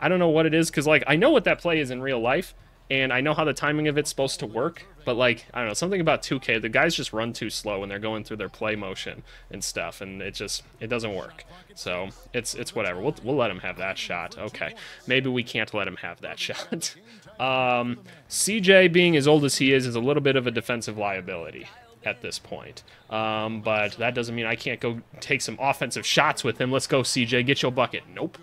I don't know what it is, because, like, I know what that play is in real life, and I know how the timing of it's supposed to work, but like I don't know something about 2K. The guys just run too slow when they're going through their play motion and stuff, and it just it doesn't work. So it's it's whatever. We'll we'll let him have that shot. Okay, maybe we can't let him have that shot. um, CJ being as old as he is is a little bit of a defensive liability at this point. Um, but that doesn't mean I can't go take some offensive shots with him. Let's go, CJ. Get your bucket. Nope.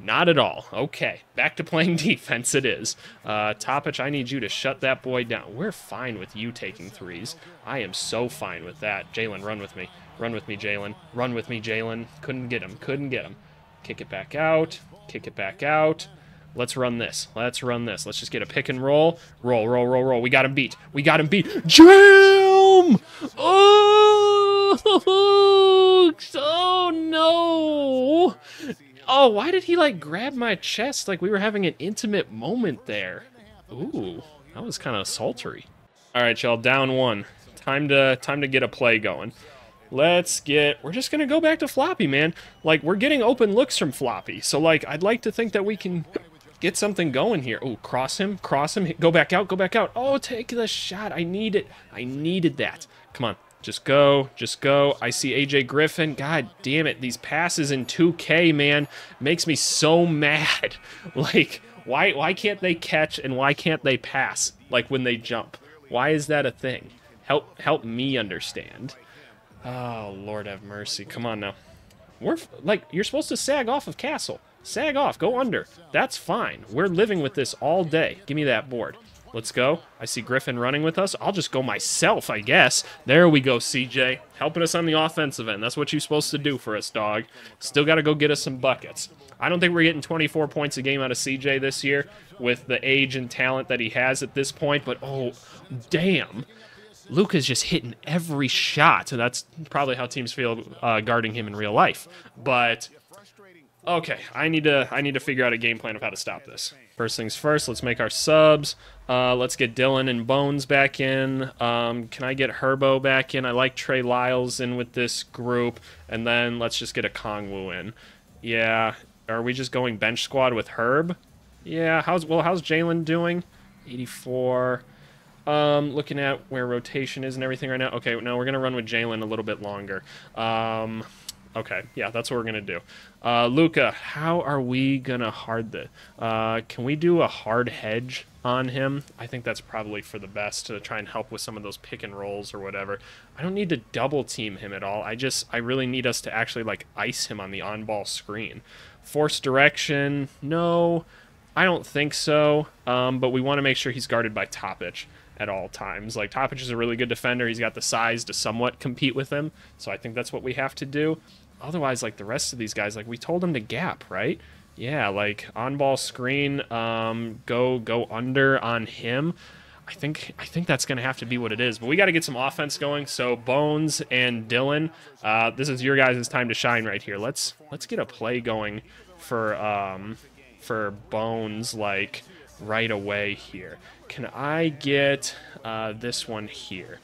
Not at all. Okay, back to playing defense it is. Uh, Topic, I need you to shut that boy down. We're fine with you taking threes. I am so fine with that. Jalen, run with me. Run with me, Jalen. Run with me, Jalen. Couldn't get him. Couldn't get him. Kick it back out. Kick it back out. Let's run this. Let's run this. Let's just get a pick and roll. Roll, roll, roll, roll. We got him beat. We got him beat. Jam! Oh! Oh, no! Oh, why did he like grab my chest like we were having an intimate moment there? Ooh, that was kind of sultry. All right, y'all, down one. Time to time to get a play going. Let's get. We're just gonna go back to Floppy, man. Like we're getting open looks from Floppy, so like I'd like to think that we can get something going here. Oh, cross him, cross him, go back out, go back out. Oh, take the shot. I need it. I needed that. Come on, just go, just go. I see AJ Griffin. God damn it, these passes in 2K, man, makes me so mad. Like, why why can't they catch and why can't they pass like when they jump? Why is that a thing? Help help me understand. Oh, Lord have mercy. Come on now. We're like you're supposed to sag off of Castle. Sag off, go under. That's fine. We're living with this all day. Give me that board. Let's go. I see Griffin running with us. I'll just go myself, I guess. There we go, CJ. Helping us on the offensive end. That's what you're supposed to do for us, dog. Still got to go get us some buckets. I don't think we're getting 24 points a game out of CJ this year with the age and talent that he has at this point, but oh, damn. Luka's just hitting every shot. So that's probably how teams feel uh, guarding him in real life. But okay, I need to I need to figure out a game plan of how to stop this. First things first, let's make our subs. Uh, let's get Dylan and Bones back in. Um, can I get Herbo back in? I like Trey Lyles in with this group. And then let's just get Okongwu in. Yeah. Are we just going bench squad with Herb? Yeah. How's well? How's Jalen doing? 84. Um, looking at where rotation is and everything right now. Okay, now we're gonna run with Jalen a little bit longer. Um, Okay, yeah, that's what we're gonna do. Uh, Luka, how are we gonna hard the? Uh, can we do a hard hedge on him? I think that's probably for the best to try and help with some of those pick and rolls or whatever. I don't need to double team him at all. I just I really need us to actually like ice him on the on ball screen. Force direction, no, I don't think so. Um, but we want to make sure he's guarded by Topic at all times. Like Topic is a really good defender. He's got the size to somewhat compete with him. So I think that's what we have to do. Otherwise, like the rest of these guys, like we told him to gap, right? Yeah, like on ball screen, um, go go under on him. I think I think that's going to have to be what it is. But we got to get some offense going. So Bones and Dylan, uh, this is your guys' time to shine right here. Let's let's get a play going for um, for Bones like right away here. Can I get uh, this one here?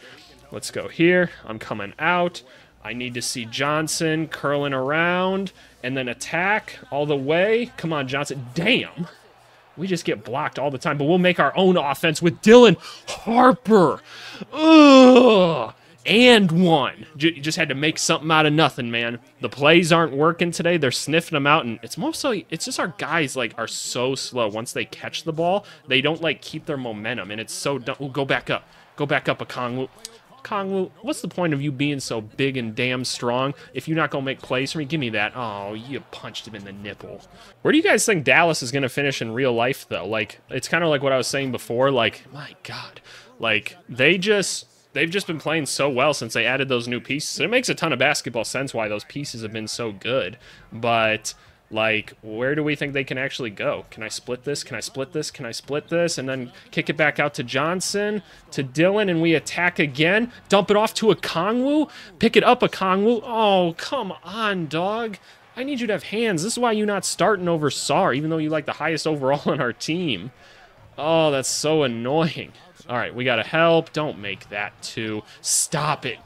Let's go here. I'm coming out. I need to see Johnson curling around and then attack all the way. Come on, Johnson. Damn. We just get blocked all the time, but we'll make our own offense with Dylan Harper. Ugh. And one. You just had to make something out of nothing, man. The plays aren't working today. They're sniffing them out, and it's mostly it's just our guys like are so slow. Once they catch the ball, they don't like keep their momentum, and it's so dumb. Ooh, go back up. Go back up, Okongwu. Kongwu, what's the point of you being so big and damn strong if you're not going to make plays for me? Give me that. Oh, you punched him in the nipple. Where do you guys think Dallas is going to finish in real life, though? Like, it's kind of like what I was saying before. Like, my God. Like, they just... They've just been playing so well since they added those new pieces. It makes a ton of basketball sense why those pieces have been so good. But Like, where do we think they can actually go? Can I split this? Can I split this? Can I split this? And then kick it back out to Johnson, to Dylan, and we attack again. Dump it off to Okongwu. Pick it up, Okongwu. Oh, come on, dog. I need you to have hands. This is why you're not starting over Sarr, even though you like the highest overall on our team. Oh, that's so annoying. All right, we got to help. Don't make that too. Stop it.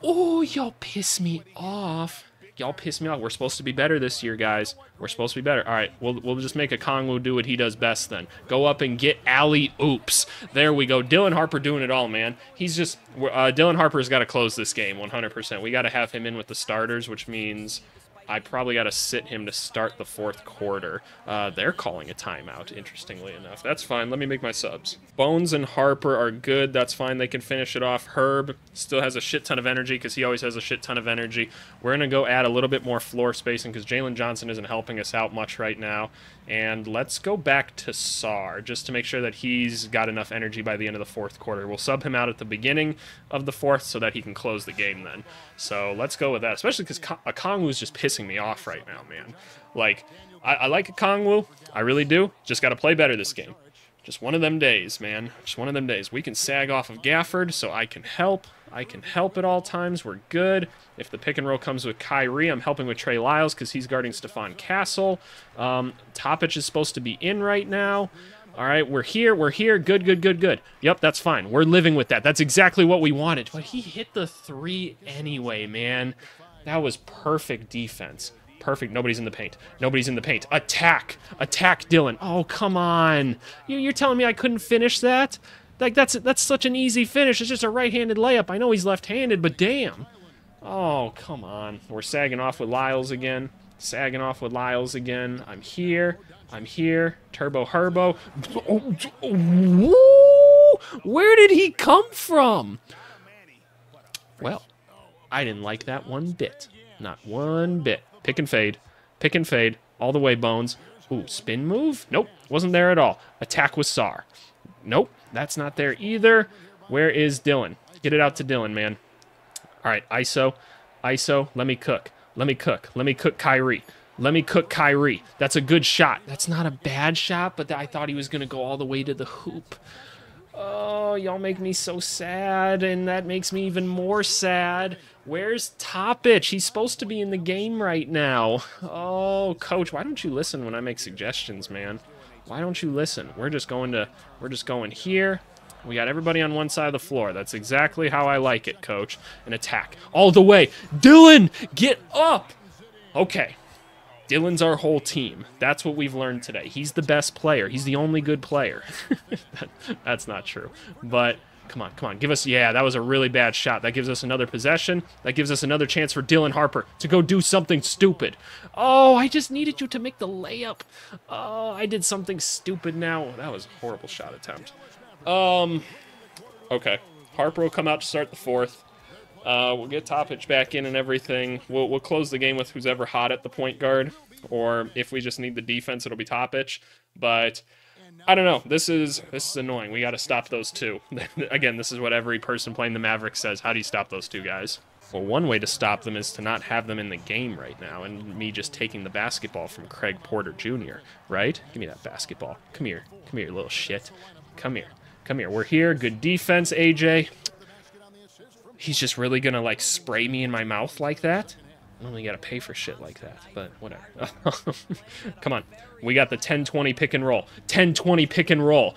Oh, y'all piss me off. Y'all piss me off. We're supposed to be better this year, guys. We're supposed to be better. All right, we'll, we'll just make Okongwu do what he does best then. Go up and get alley oops. There we go. Dylan Harper doing it all, man. He's just... Uh, Dylan Harper's got to close this game 100%. We got to have him in with the starters, which means I probably got to sit him to start the fourth quarter. Uh, they're calling a timeout, interestingly enough. That's fine. Let me make my subs. Bones and Harper are good. That's fine. They can finish it off. Herb still has a shit ton of energy because he always has a shit ton of energy. We're going to go add a little bit more floor spacing because Jalen Johnson isn't helping us out much right now. And let's go back to Sarr just to make sure that he's got enough energy by the end of the fourth quarter. We'll sub him out at the beginning of the fourth so that he can close the game then. So let's go with that, especially because Okongwu is just pissing me off right now, man. Like, I, I like Okongwu. I really do. Just got to play better this game. Just one of them days, man. Just one of them days. We can sag off of Gafford, so I can help. I can help at all times. We're good. If the pick and roll comes with Kyrie, I'm helping with Trey Lyles because he's guarding Stephon Castle. Um, Topic is supposed to be in right now. All right, we're here. We're here. Good, good, good, good. Yep, that's fine. We're living with that. That's exactly what we wanted. But he hit the three anyway, man. That was perfect defense. Perfect. Nobody's in the paint. Nobody's in the paint. Attack. Attack Dylan. Oh, come on. You're telling me I couldn't finish that? Like, that's that's such an easy finish. It's just a right-handed layup. I know he's left-handed, but damn. Oh, come on. We're sagging off with Lyles again. Sagging off with Lyles again. I'm here. I'm here. Turbo Herbo. Where did he come from? Well, I didn't like that one bit. Not one bit. Pick and fade. Pick and fade. All the way, Bones. Ooh, spin move? Nope, wasn't there at all. Attack with Sarr. Nope, that's not there either. Where is Dylan? Get it out to Dylan, man. All right, ISO. ISO, let me cook. Let me cook. Let me cook Kyrie. Let me cook Kyrie. That's a good shot. That's not a bad shot, but I thought he was going to go all the way to the hoop. Oh, y'all make me so sad, and that makes me even more sad. Where's Topic? He's supposed to be in the game right now. Oh, coach, why don't you listen when I make suggestions, man? Why don't you listen? We're just going to we're just going here. We got everybody on one side of the floor. That's exactly how I like it, coach. An attack. All the way. Dylan, get up. Okay. Dylan's our whole team. That's what we've learned today. He's the best player. He's the only good player. That's not true. But come on, come on. Give us, yeah, that was a really bad shot. That gives us another possession. That gives us another chance for Dylan Harper to go do something stupid. Oh, I just needed you to make the layup. Oh, I did something stupid now. That was a horrible shot attempt. Um, okay. Harper will come out to start the fourth. Uh, we'll get Topic back in and everything. We'll, we'll close the game with who's ever hot at the point guard. Or if we just need the defense, it'll be Topic. But I don't know. This is this is annoying. We got to stop those two. Again, this is what every person playing the Mavericks says. How do you stop those two guys? Well, one way to stop them is to not have them in the game right now, and me just taking the basketball from Craig Porter Jr. Right? Give me that basketball. Come here. Come here, little shit. Come here. Come here. We're here. Good defense, AJ. He's just really gonna like spray me in my mouth like that? I only gotta pay for shit like that, but whatever. Come on. We got the 10-20 pick and roll. 10-20 pick and roll.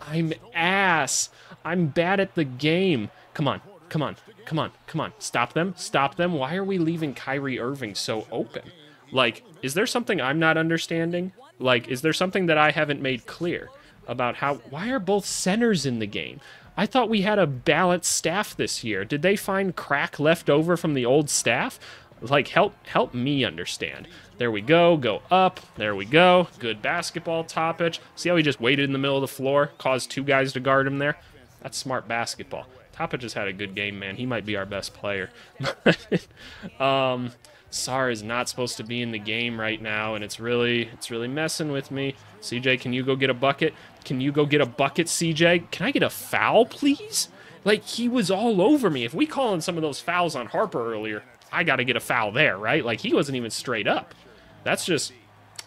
I'm ass. I'm bad at the game. Come on. Come on. Come on. Come on. Stop them. Stop them. Why are we leaving Kyrie Irving so open? Like, is there something I'm not understanding? Like, is there something that I haven't made clear about how... Why are both centers in the game? I thought we had a balanced staff this year. Did they find crack left over from the old staff? Like, help help me understand. There we go. Go up. There we go. Good basketball Topic. See how he just waited in the middle of the floor? Caused two guys to guard him there? That's smart basketball. Topic has had a good game, man. He might be our best player. um, Sarr is not supposed to be in the game right now, and it's really it's really messing with me. CJ, can you go get a bucket? Can you go get a bucket, CJ? Can I get a foul, please? Like, he was all over me. If we call in some of those fouls on Harper earlier, I got to get a foul there, right? Like, he wasn't even straight up. That's just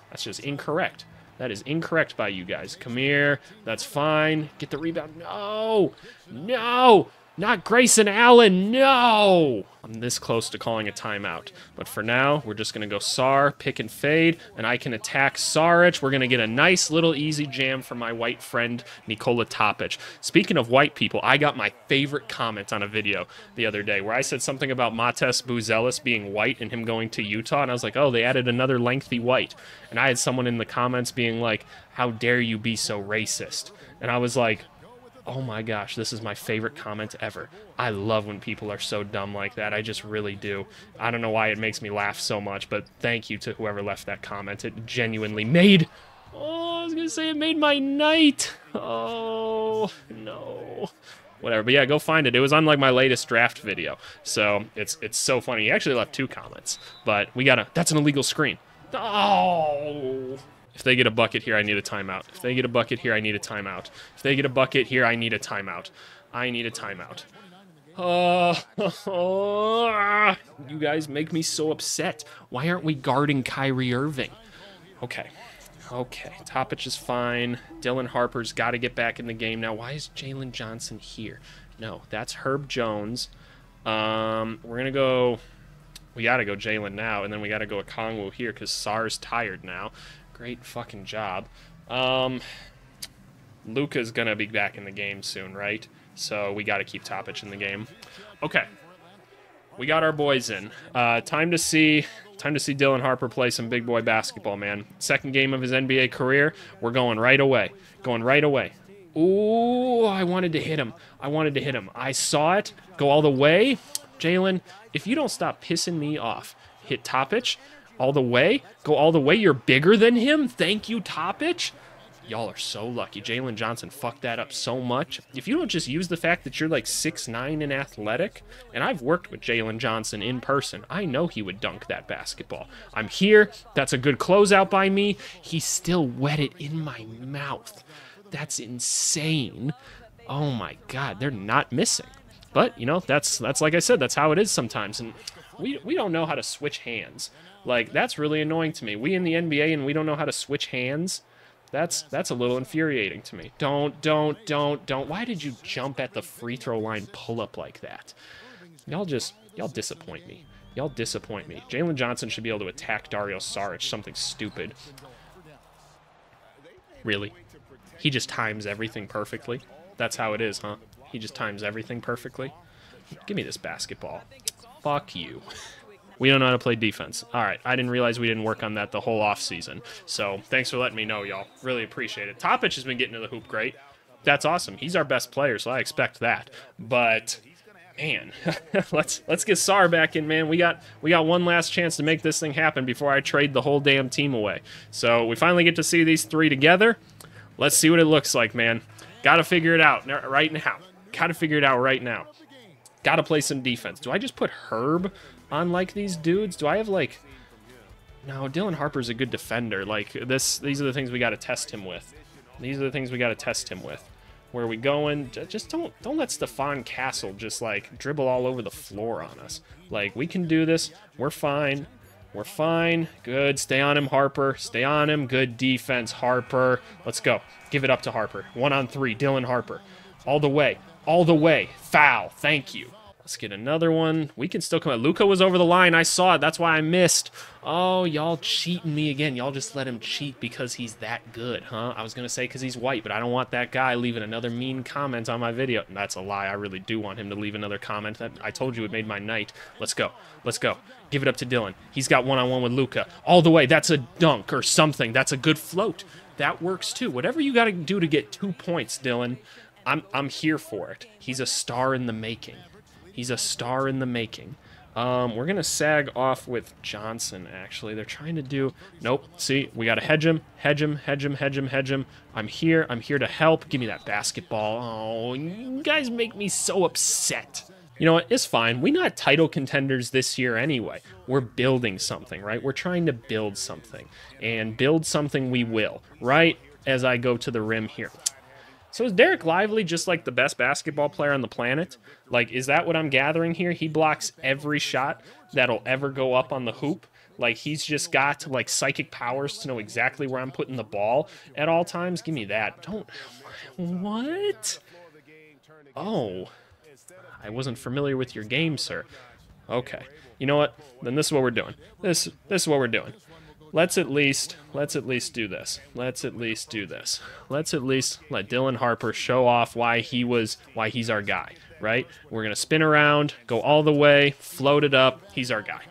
that's just incorrect. That is incorrect by you guys. Come here. That's fine. Get the rebound. No. No. Not Grayson Allen. No. I'm this close to calling a timeout. But for now, we're just going to go Sarr, pick and fade, and I can attack Saric. We're going to get a nice little easy jam from my white friend, Nikola Topic. Speaking of white people, I got my favorite comment on a video the other day where I said something about Matas Buzelis being white and him going to Utah, and I was like, oh, they added another lengthy white. And I had someone in the comments being like, how dare you be so racist? And I was like, oh my gosh, this is my favorite comment ever. I love when people are so dumb like that. I just really do. I don't know why it makes me laugh so much, but thank you to whoever left that comment. It genuinely made. Oh, I was gonna say it made my night. Oh no. Whatever, but yeah, go find it. It was on like my latest draft video, so it's it's so funny. He actually left two comments, but we gotta. That's an illegal screen. Oh. If they get a bucket here, I need a timeout. If they get a bucket here, I need a timeout. If they get a bucket here, I need a timeout. I need a timeout. Uh, you guys make me so upset. Why aren't we guarding Kyrie Irving? Okay. Okay. Topic is fine. Dylan Harper's got to get back in the game now. Why is Jalen Johnson here? No, that's Herb Jones. Um, we're going to go we got to go Jalen now, and then we got to go Okongwu here because Sarr's tired now. Great fucking job. Um, Luka's gonna be back in the game soon, right? So we got to keep Topic in the game. Okay, we got our boys in. Uh, time to see, time to see Dylan Harper play some big boy basketball, man. Second game of his NBA career. We're going right away. Going right away. Ooh, I wanted to hit him. I wanted to hit him. I saw it go all the way. Jalen, if you don't stop pissing me off, hit Topic all the way? Go all the way? You're bigger than him? Thank you, Topic? Y'all are so lucky. Jalen Johnson fucked that up so much. If you don't just use the fact that you're like six nine and athletic, and I've worked with Jalen Johnson in person, I know he would dunk that basketball. I'm here. That's a good closeout by me. He still wet it in my mouth. That's insane. Oh my god, they're not missing. But you know, that's that's like I said, that's how it is sometimes. And we we don't know how to switch hands. Like that's really annoying to me. We in the NBA and we don't know how to switch hands. That's that's a little infuriating to me. Don't don't don't don't. Why did you jump at the free throw line pull up like that? Y'all just y'all disappoint me. Y'all disappoint me. Jalen Johnson should be able to attack Dario Saric, something stupid. Really? He just times everything perfectly? That's how it is, huh? He just times everything perfectly? Give me this basketball. Fuck you. We don't know how to play defense. All right, I didn't realize we didn't work on that the whole offseason. So thanks for letting me know, y'all. Really appreciate it. Topic has been getting to the hoop great. That's awesome. He's our best player, so I expect that. But man, let's let's get Sarr back in, man. We got we got one last chance to make this thing happen before I trade the whole damn team away. So we finally get to see these three together. Let's see what it looks like, man. Got to figure it out right now. Got to figure it out right now. Got to play some defense. Do I just put Herb on like these dudes? Do I have like No, Dylan Harper's a good defender. Like this these are the things we got to test him with. These are the things we got to test him with. Where are we going? Just don't don't let Stephon Castle just like dribble all over the floor on us. Like we can do this. We're fine. We're fine. Good. Stay on him, Harper. Stay on him. Good defense, Harper. Let's go. Give it up to Harper. One on three. Dylan Harper. All the way. All the way. Foul. Thank you. Let's get another one. We can still come out. Luka was over the line. I saw it. That's why I missed. Oh, y'all cheating me again. Y'all just let him cheat because he's that good, huh? I was going to say because he's white, but I don't want that guy leaving another mean comment on my video. That's a lie. I really do want him to leave another comment. That I told you it made my night. Let's go. Let's go. Give it up to Dylan. He's got one-on-one with Luka. All the way. That's a dunk or something. That's a good float. That works too. Whatever you got to do to get two points, Dylan, I'm, I'm here for it. He's a star in the making. He's a star in the making. Um, we're going to sag off with Johnson, actually. They're trying to do... Nope. See, we got to hedge him, hedge him, hedge him, hedge him, hedge him. I'm here. I'm here to help. Give me that basketball. Oh, you guys make me so upset. You know what? It's fine. We're not title contenders this year anyway. We're building something, right? We're trying to build something. And build something we will, right? As I go to the rim here. So is Dereck Lively just like the best basketball player on the planet? Like, is that what I'm gathering here? He blocks every shot that'll ever go up on the hoop. Like he's just got like psychic powers to know exactly where I'm putting the ball at all times. Give me that. Don't. What? Oh. I wasn't familiar with your game, sir. Okay. You know what? Then this is what we're doing. This this is what we're doing. Let's at least let's at least do this. Let's at least do this. Let's at least let Dylan Harper show off why he was why he's our guy, right? We're going to spin around, go all the way, float it up. He's our guy.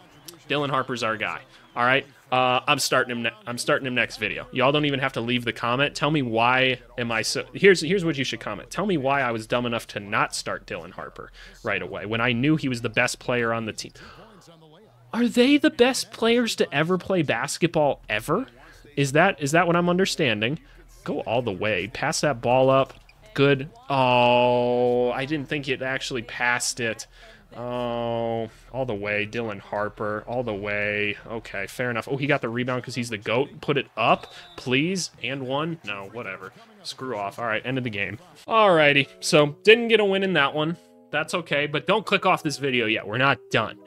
Dylan Harper's our guy. All right? Uh, I'm starting him. I'm starting him next video. Y'all don't even have to leave the comment. Tell me why am I so? Here's here's what you should comment. Tell me why I was dumb enough to not start Dylan Harper right away when I knew he was the best player on the team. Are they the best players to ever play basketball ever? Is that is that what I'm understanding? Go all the way. Pass that ball up. Good. Oh, I didn't think it actually passed it. Oh, all the way. Dylan Harper, all the way. Okay, fair enough. Oh, he got the rebound because he's the GOAT. Put it up, please. And one? No, whatever. Screw off. All right, end of the game. Alrighty, so didn't get a win in that one. That's okay, but don't click off this video yet. We're not done.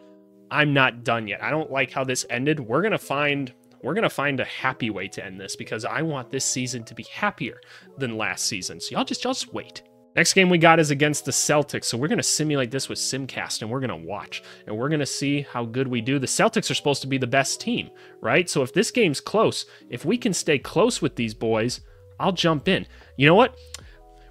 I'm not done yet. I don't like how this ended. We're going to find we're going to find a happy way to end this because I want this season to be happier than last season. So y'all just y'all just wait. Next game we got is against the Celtics. So we're going to simulate this with Simcast and we're going to watch and we're going to see how good we do. The Celtics are supposed to be the best team, right? So if this game's close, if we can stay close with these boys, I'll jump in. You know what?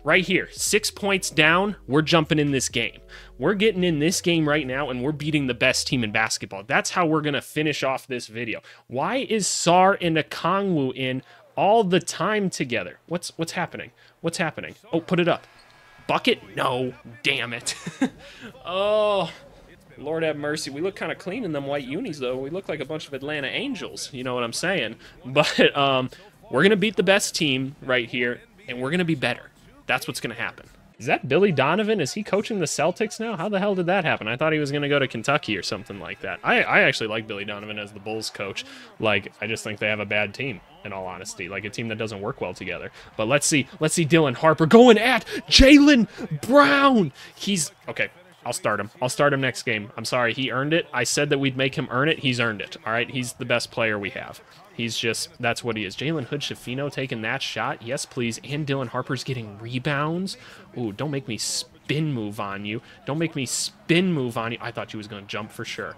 Right here, six points down, we're jumping in this game. We're getting in this game right now and we're beating the best team in basketball. That's how we're going to finish off this video. Why is Sarr and Okongwu in all the time together? What's what's happening? What's happening? Oh, put it up. Bucket? No. Damn it. oh, Lord have mercy. We look kind of clean in them white unis, though. We look like a bunch of Atlanta Angels. You know what I'm saying? But um, we're going to beat the best team right here, and we're going to be better. That's what's going to happen. Is that Billy Donovan? Is he coaching the Celtics now? How the hell did that happen? I thought he was going to go to Kentucky or something like that. I, I actually like Billy Donovan as the Bulls coach. Like, I just think they have a bad team, in all honesty. Like, a team that doesn't work well together. But let's see. Let's see Dylan Harper going at Jaylen Brown. He's, okay, I'll start him. I'll start him next game. I'm sorry, he earned it. I said that we'd make him earn it. He's earned it. All right, he's the best player we have. He's just, that's what he is. Jalen Hood Schifino taking that shot. Yes, please. And Dylan Harper's getting rebounds. Ooh, don't make me spin move on you. Don't make me spin move on you. I thought you was going to jump for sure.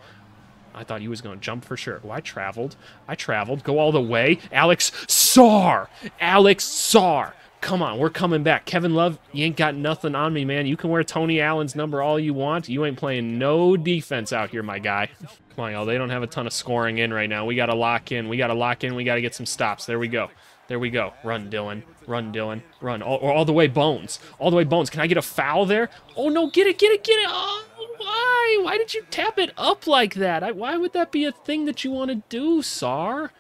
I thought he was going to jump for sure. Oh, I traveled. I traveled. Go all the way. Alex Sarr. Alex Sarr. Come on, we're coming back. Kevin Love, you ain't got nothing on me, man. You can wear Tony Allen's number all you want. You ain't playing no defense out here, my guy. Come on, y'all. They don't have a ton of scoring in right now. We got to lock in. We got to lock in. We got to get some stops. There we go. There we go. Run, Dylan. Run, Dylan. Run. All, all the way, Bones. All the way, Bones. Can I get a foul there? Oh, no. Get it, get it, get it. Oh, why? Why did you tap it up like that? I, why would that be a thing that you want to do, Sarr?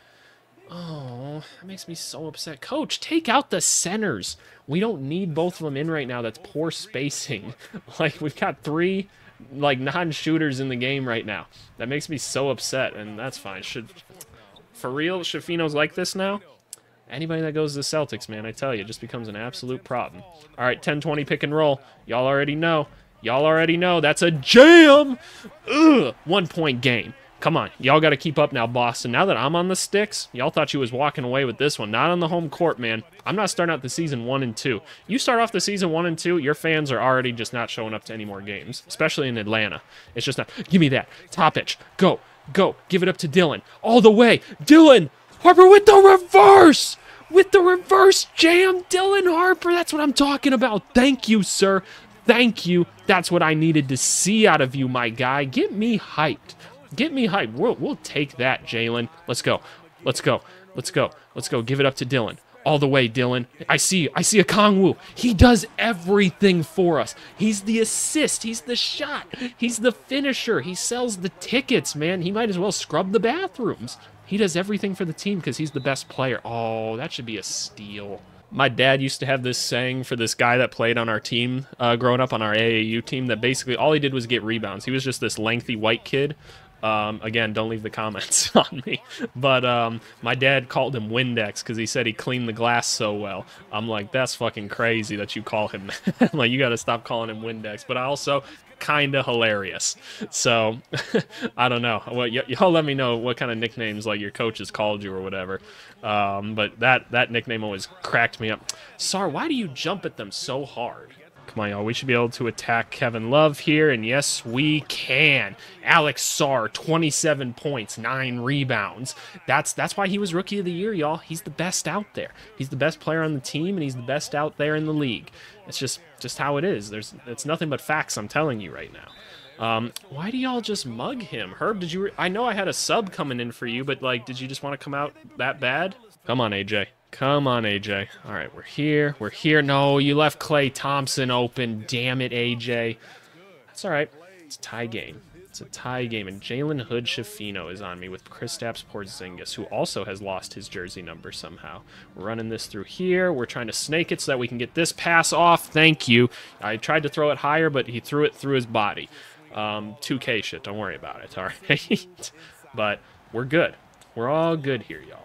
Oh, that makes me so upset. Coach, take out the centers. We don't need both of them in right now. That's poor spacing. Like, we've got three, like, non-shooters in the game right now. That makes me so upset, and that's fine. Should, for real, Schifino's like this now? Anybody that goes to the Celtics, man, I tell you, just becomes an absolute problem. All right, 10-20 pick and roll. Y'all already know. Y'all already know. That's a jam! Ugh! One-point game. Come on, y'all got to keep up now, Boston. Now that I'm on the sticks, y'all thought you was walking away with this one. Not on the home court, man. I'm not starting out the season one and two. You start off the season one and two, your fans are already just not showing up to any more games, especially in Atlanta. It's just not. Give me that. Topic. Go. Go. Give it up to Dylan. All the way. Dylan Harper with the reverse. With the reverse jam. Dylan Harper. That's what I'm talking about. Thank you, sir. Thank you. That's what I needed to see out of you, my guy. Get me hyped. Get me hype. We'll, we'll take that, Jalen. Let's go. Let's go. Let's go. Let's go. Give it up to Dylan. All the way, Dylan. I see I see Okongwu. He does everything for us. He's the assist. He's the shot. He's the finisher. He sells the tickets, man. He might as well scrub the bathrooms. He does everything for the team because he's the best player. Oh, that should be a steal. My dad used to have this saying for this guy that played on our team uh, growing up on our AAU team that basically all he did was get rebounds. He was just this lengthy white kid um, again, don't leave the comments on me. But um, my dad called him Windex because he said he cleaned the glass so well. I'm like, that's fucking crazy that you call him like, you got to stop calling him Windex. But I also, kind of hilarious. So I don't know. Well, y- y'all let me know what kind of nicknames like your coaches called you or whatever. Um, but that that nickname always cracked me up. Sarr, why do you jump at them so hard? Come on, y'all. We should be able to attack Kevin Love here, and yes, we can. Alex Sarr, 27 points, nine rebounds. That's that's why he was Rookie of the Year, y'all. He's the best out there. He's the best player on the team, and he's the best out there in the league. It's just just how it is. There's it's nothing but facts. I'm telling you right now. Um, why do y'all just mug him, Herb? Did you? I know I had a sub coming in for you, but like, did you just want to come out that bad? Come on, AJ. Come on, AJ. All right, we're here. We're here. No, you left Klay Thompson open. Damn it, AJ. That's all right. It's a tie game. It's a tie game, and Jalen Hood Schifino is on me with Kristaps Porzingis, who also has lost his jersey number somehow. We're running this through here. We're trying to snake it so that we can get this pass off. Thank you. I tried to throw it higher, but he threw it through his body. Um, 2K shit. Don't worry about it. All right. but we're good. We're all good here, y'all.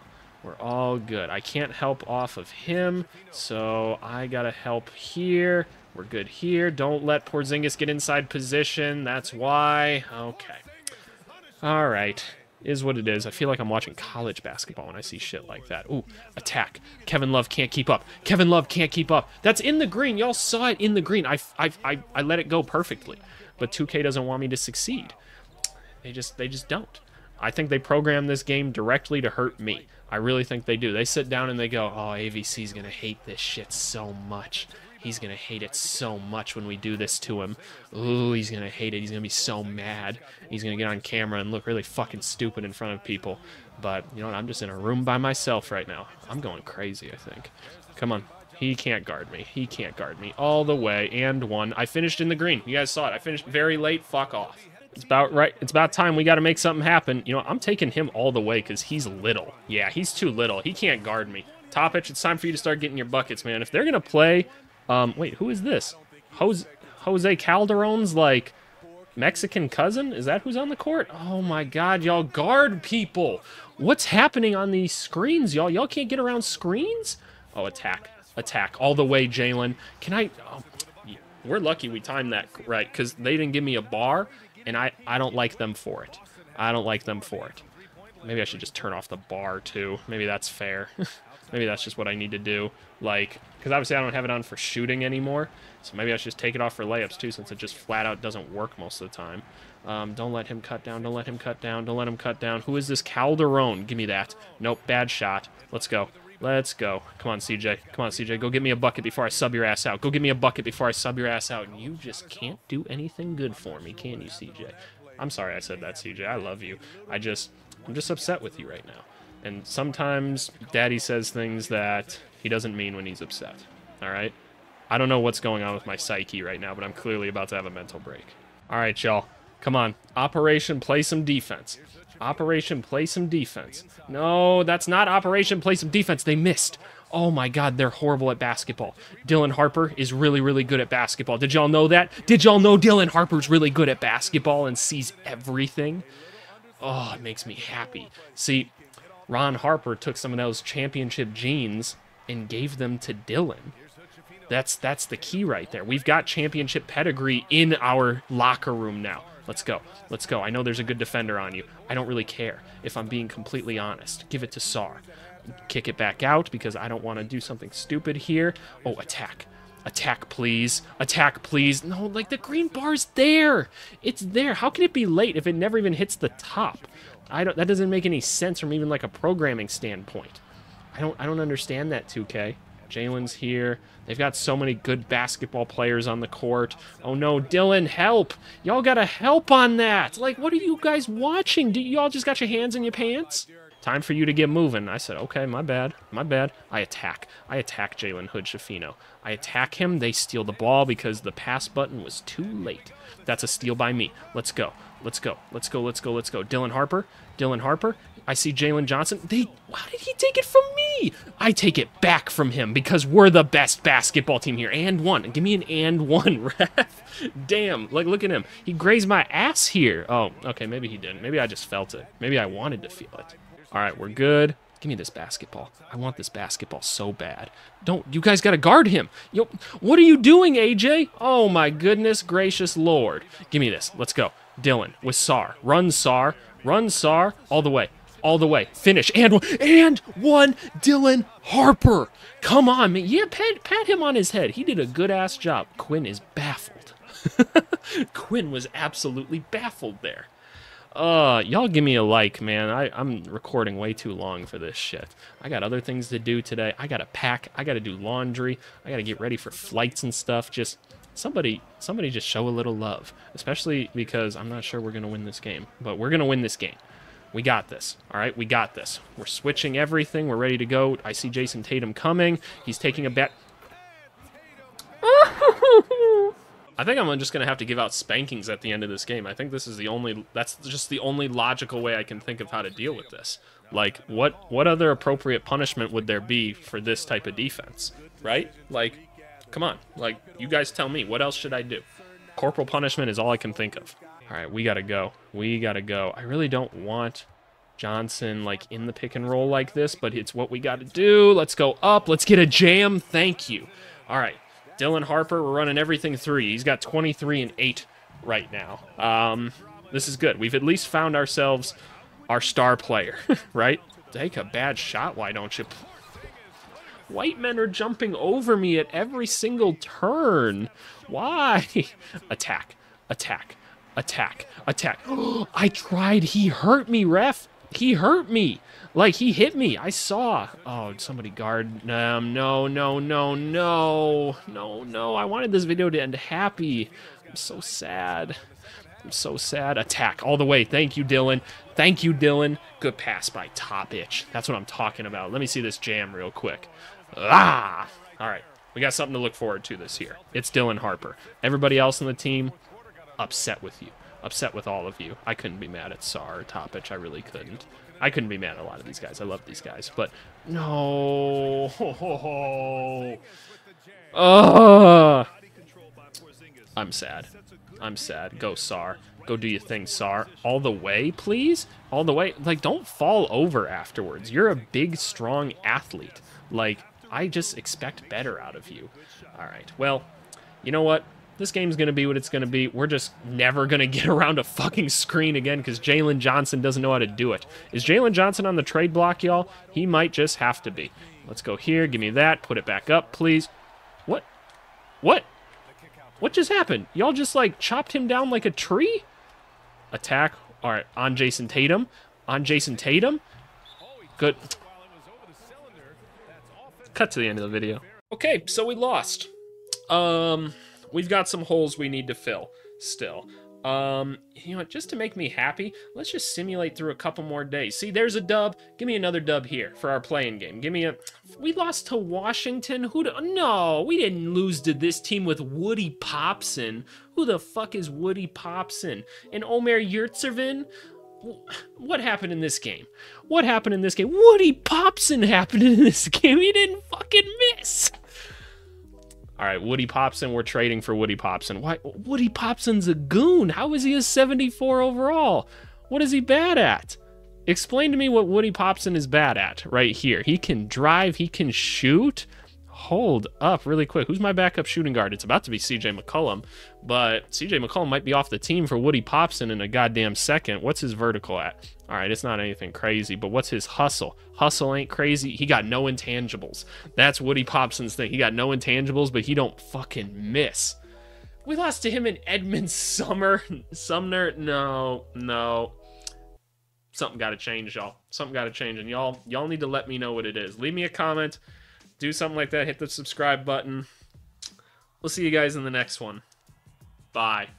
We're all good. I can't help off of him, so I gotta help here. We're good here. Don't let Porzingis get inside position. That's why. Okay. All right. Is what it is. I feel like I'm watching college basketball when I see shit like that. Ooh, attack. Kevin Love can't keep up. Kevin Love can't keep up. That's in the green. Y'all saw it in the green. I, I, I, I let it go perfectly. But 2K doesn't want me to succeed. They just they just don't. I think they program this game directly to hurt me. I really think they do. They sit down and they go, "Oh, AVC's gonna hate this shit so much. He's gonna hate it so much when we do this to him. Ooh, he's gonna hate it. He's gonna be so mad. He's gonna get on camera and look really fucking stupid in front of people. But you know what? I'm just in a room by myself right now. I'm going crazy. I think. Come on. He can't guard me. He can't guard me all the way. And one. I finished in the green. You guys saw it. I finished very late. Fuck off. It's about right. It's about time we got to make something happen. You know, I'm taking him all the way because he's little. Yeah, he's too little. He can't guard me. Topic, it's time for you to start getting your buckets, man. If they're gonna play, um, wait, who is this? Jose Jose Calderon's like Mexican cousin? Is that who's on the court? Oh my God, y'all guard people. What's happening on these screens, y'all? Y'all can't get around screens? Oh, attack, attack all the way, Jalen. Can I? Oh, we're lucky we timed that right because they didn't give me a bar and I, I don't like them for it. I don't like them for it. Maybe I should just turn off the bar too. Maybe that's fair. maybe that's just what I need to do. Like, because obviously I don't have it on for shooting anymore. So maybe I should just take it off for layups too, since it just flat out doesn't work most of the time. Um, don't let him cut down. Don't let him cut down. Don't let him cut down. Who is this Calderon? Give me that. Nope, bad shot. Let's go. Let's go. Come on, CJ. Come on, CJ. Go get me a bucket before I sub your ass out. Go get me a bucket before I sub your ass out. And you just can't do anything good for me, can you, CJ? I'm sorry I said that, CJ. I love you. I just, I'm just upset with you right now. And sometimes Daddy says things that he doesn't mean when he's upset. All right? I don't know what's going on with my psyche right now, but I'm clearly about to have a mental break. All right, y'all. Come on. Operation play some defense. Operation play some defense. No, that's not Operation play some defense. They missed. Oh my god, they're horrible at basketball. Dylan Harper is really, really good at basketball. Did y'all know that? Did y'all know Dylan Harper's really good at basketball and sees everything? Oh, it makes me happy. See, Ron Harper took some of those championship genes and gave them to Dylan. That's that's the key right there. We've got championship pedigree in our locker room now. Let's go. Let's go. I know there's a good defender on you. I don't really care if I'm being completely honest. Give it to Sarr. Kick it back out because I don't want to do something stupid here. Oh, attack. Attack, please. Attack, please. No, like the green bar's there. It's there. How can it be late if it never even hits the top? I don't that doesn't make any sense from even like a programming standpoint. I don't I don't understand that 2K. Jalen's here. They've got so many good basketball players on the court. Oh no, Dylan, help! Y'all gotta help on that! Like, what are you guys watching? Do y'all just got your hands in your pants? Time for you to get moving. I said, okay, my bad, my bad. I attack. I attack Jalen Hood Schifino. I attack him. They steal the ball because the pass button was too late. That's a steal by me. Let's go. Let's go. Let's go. Let's go. Let's go. Dylan Harper. Dylan Harper. I see Jalen Johnson. They why did he take it from me? I take it back from him because we're the best basketball team here. And one. Give me an and one, ref. Damn. Like look at him. He grazed my ass here. Oh, okay, maybe he didn't. Maybe I just felt it. Maybe I wanted to feel it. All right, we're good. Give me this basketball. I want this basketball so bad. Don't you guys got to guard him? Yo, what are you doing, AJ? Oh my goodness gracious lord. Give me this. Let's go. Dylan with Sarr. Run Sarr. Run Sarr all the way. All the way. Finish. And one. And one. Dylan Harper. Come on, man. Yeah, pat, pat him on his head. He did a good ass job. Quinn is baffled. Quinn was absolutely baffled there. Uh, y'all give me a like, man. I, I'm recording way too long for this shit. I got other things to do today. I gotta pack. I gotta do laundry. I gotta get ready for flights and stuff. Just somebody, somebody, just show a little love. Especially because I'm not sure we're gonna win this game, but we're gonna win this game. We got this. All right, we got this. We're switching everything. We're ready to go. I see Jayson Tatum coming. He's taking a bet. I think I'm just gonna have to give out spankings at the end of this game. I think this is the only that's just the only logical way I can think of how to deal with this. Like what what other appropriate punishment would there be for this type of defense? Right? Like come on. Like you guys tell me, what else should I do? Corporal punishment is all I can think of. All right, we got to go. We got to go. I really don't want Johnson like in the pick and roll like this, but it's what we got to do. Let's go up. Let's get a jam. Thank you. All right. Dylan Harper, we're running everything three. He's got 23 and 8 right now. Um, this is good. We've at least found ourselves our star player, right? Take a bad shot, why don't you? White men are jumping over me at every single turn. Why? attack, attack, attack, attack. I tried. He hurt me, ref. He hurt me. Like, he hit me. I saw. Oh, somebody guard. Um, no, no, no, no. No, no. I wanted this video to end happy. I'm so sad. I'm so sad. Attack all the way. Thank you, Dylan. Thank you, Dylan. Good pass by Topic. That's what I'm talking about. Let me see this jam real quick. Ah! All right. We got something to look forward to this year. It's Dylan Harper. Everybody else on the team, upset with you. Upset with all of you. I couldn't be mad at Sarr or Topic. I really couldn't. I couldn't be mad at a lot of these guys. I love these guys, but no. Uh, I'm sad. I'm sad. Go Sarr. Go do your thing, Sarr. All the way, please? All the way. Like, don't fall over afterwards. You're a big, strong athlete. Like, I just expect better out of you. All right. Well, you know what? This game's going to be what it's going to be. We're just never going to get around a fucking screen again because Jalen Johnson doesn't know how to do it. Is Jalen Johnson on the trade block, y'all? He might just have to be. Let's go here. Give me that. Put it back up, please. What? What? What just happened? Y'all just, like, chopped him down like a tree? Attack. All right, on Jayson Tatum. On Jayson Tatum. Good. Cut to the end of the video. Okay, so we lost. Um we've got some holes we need to fill still. Um, you know what, just to make me happy, let's just simulate through a couple more days. See, there's a dub. Give me another dub here for our playing game. Give me a... We lost to Washington. Who... Do... No, we didn't lose to this team with Woody Popson. Who the fuck is Woody Popson? And Omer Yurtseven? What happened in this game? What happened in this game? Woody Popson happened in this game. He didn't fucking miss. All right, Woody Popson, we're trading for Woody Popson. Why? Woody Popson's a goon. How is he a 74 overall? What is he bad at? Explain to me what Woody Popson is bad at right here. He can drive, he can shoot. Hold up really quick. Who's my backup shooting guard? It's about to be CJ McCollum, but CJ McCollum might be off the team for Woody Popson in a goddamn second. What's his vertical at? All right, it's not anything crazy, but what's his hustle? Hustle ain't crazy. He got no intangibles. That's Woody Popson's thing. He got no intangibles, but he don't fucking miss. We lost to him in Edmond Summer. Sumner. No, no. Something got to change, y'all. Something got to change, and y'all, y'all need to let me know what it is. Leave me a comment do something like that, hit the subscribe button. We'll see you guys in the next one. Bye.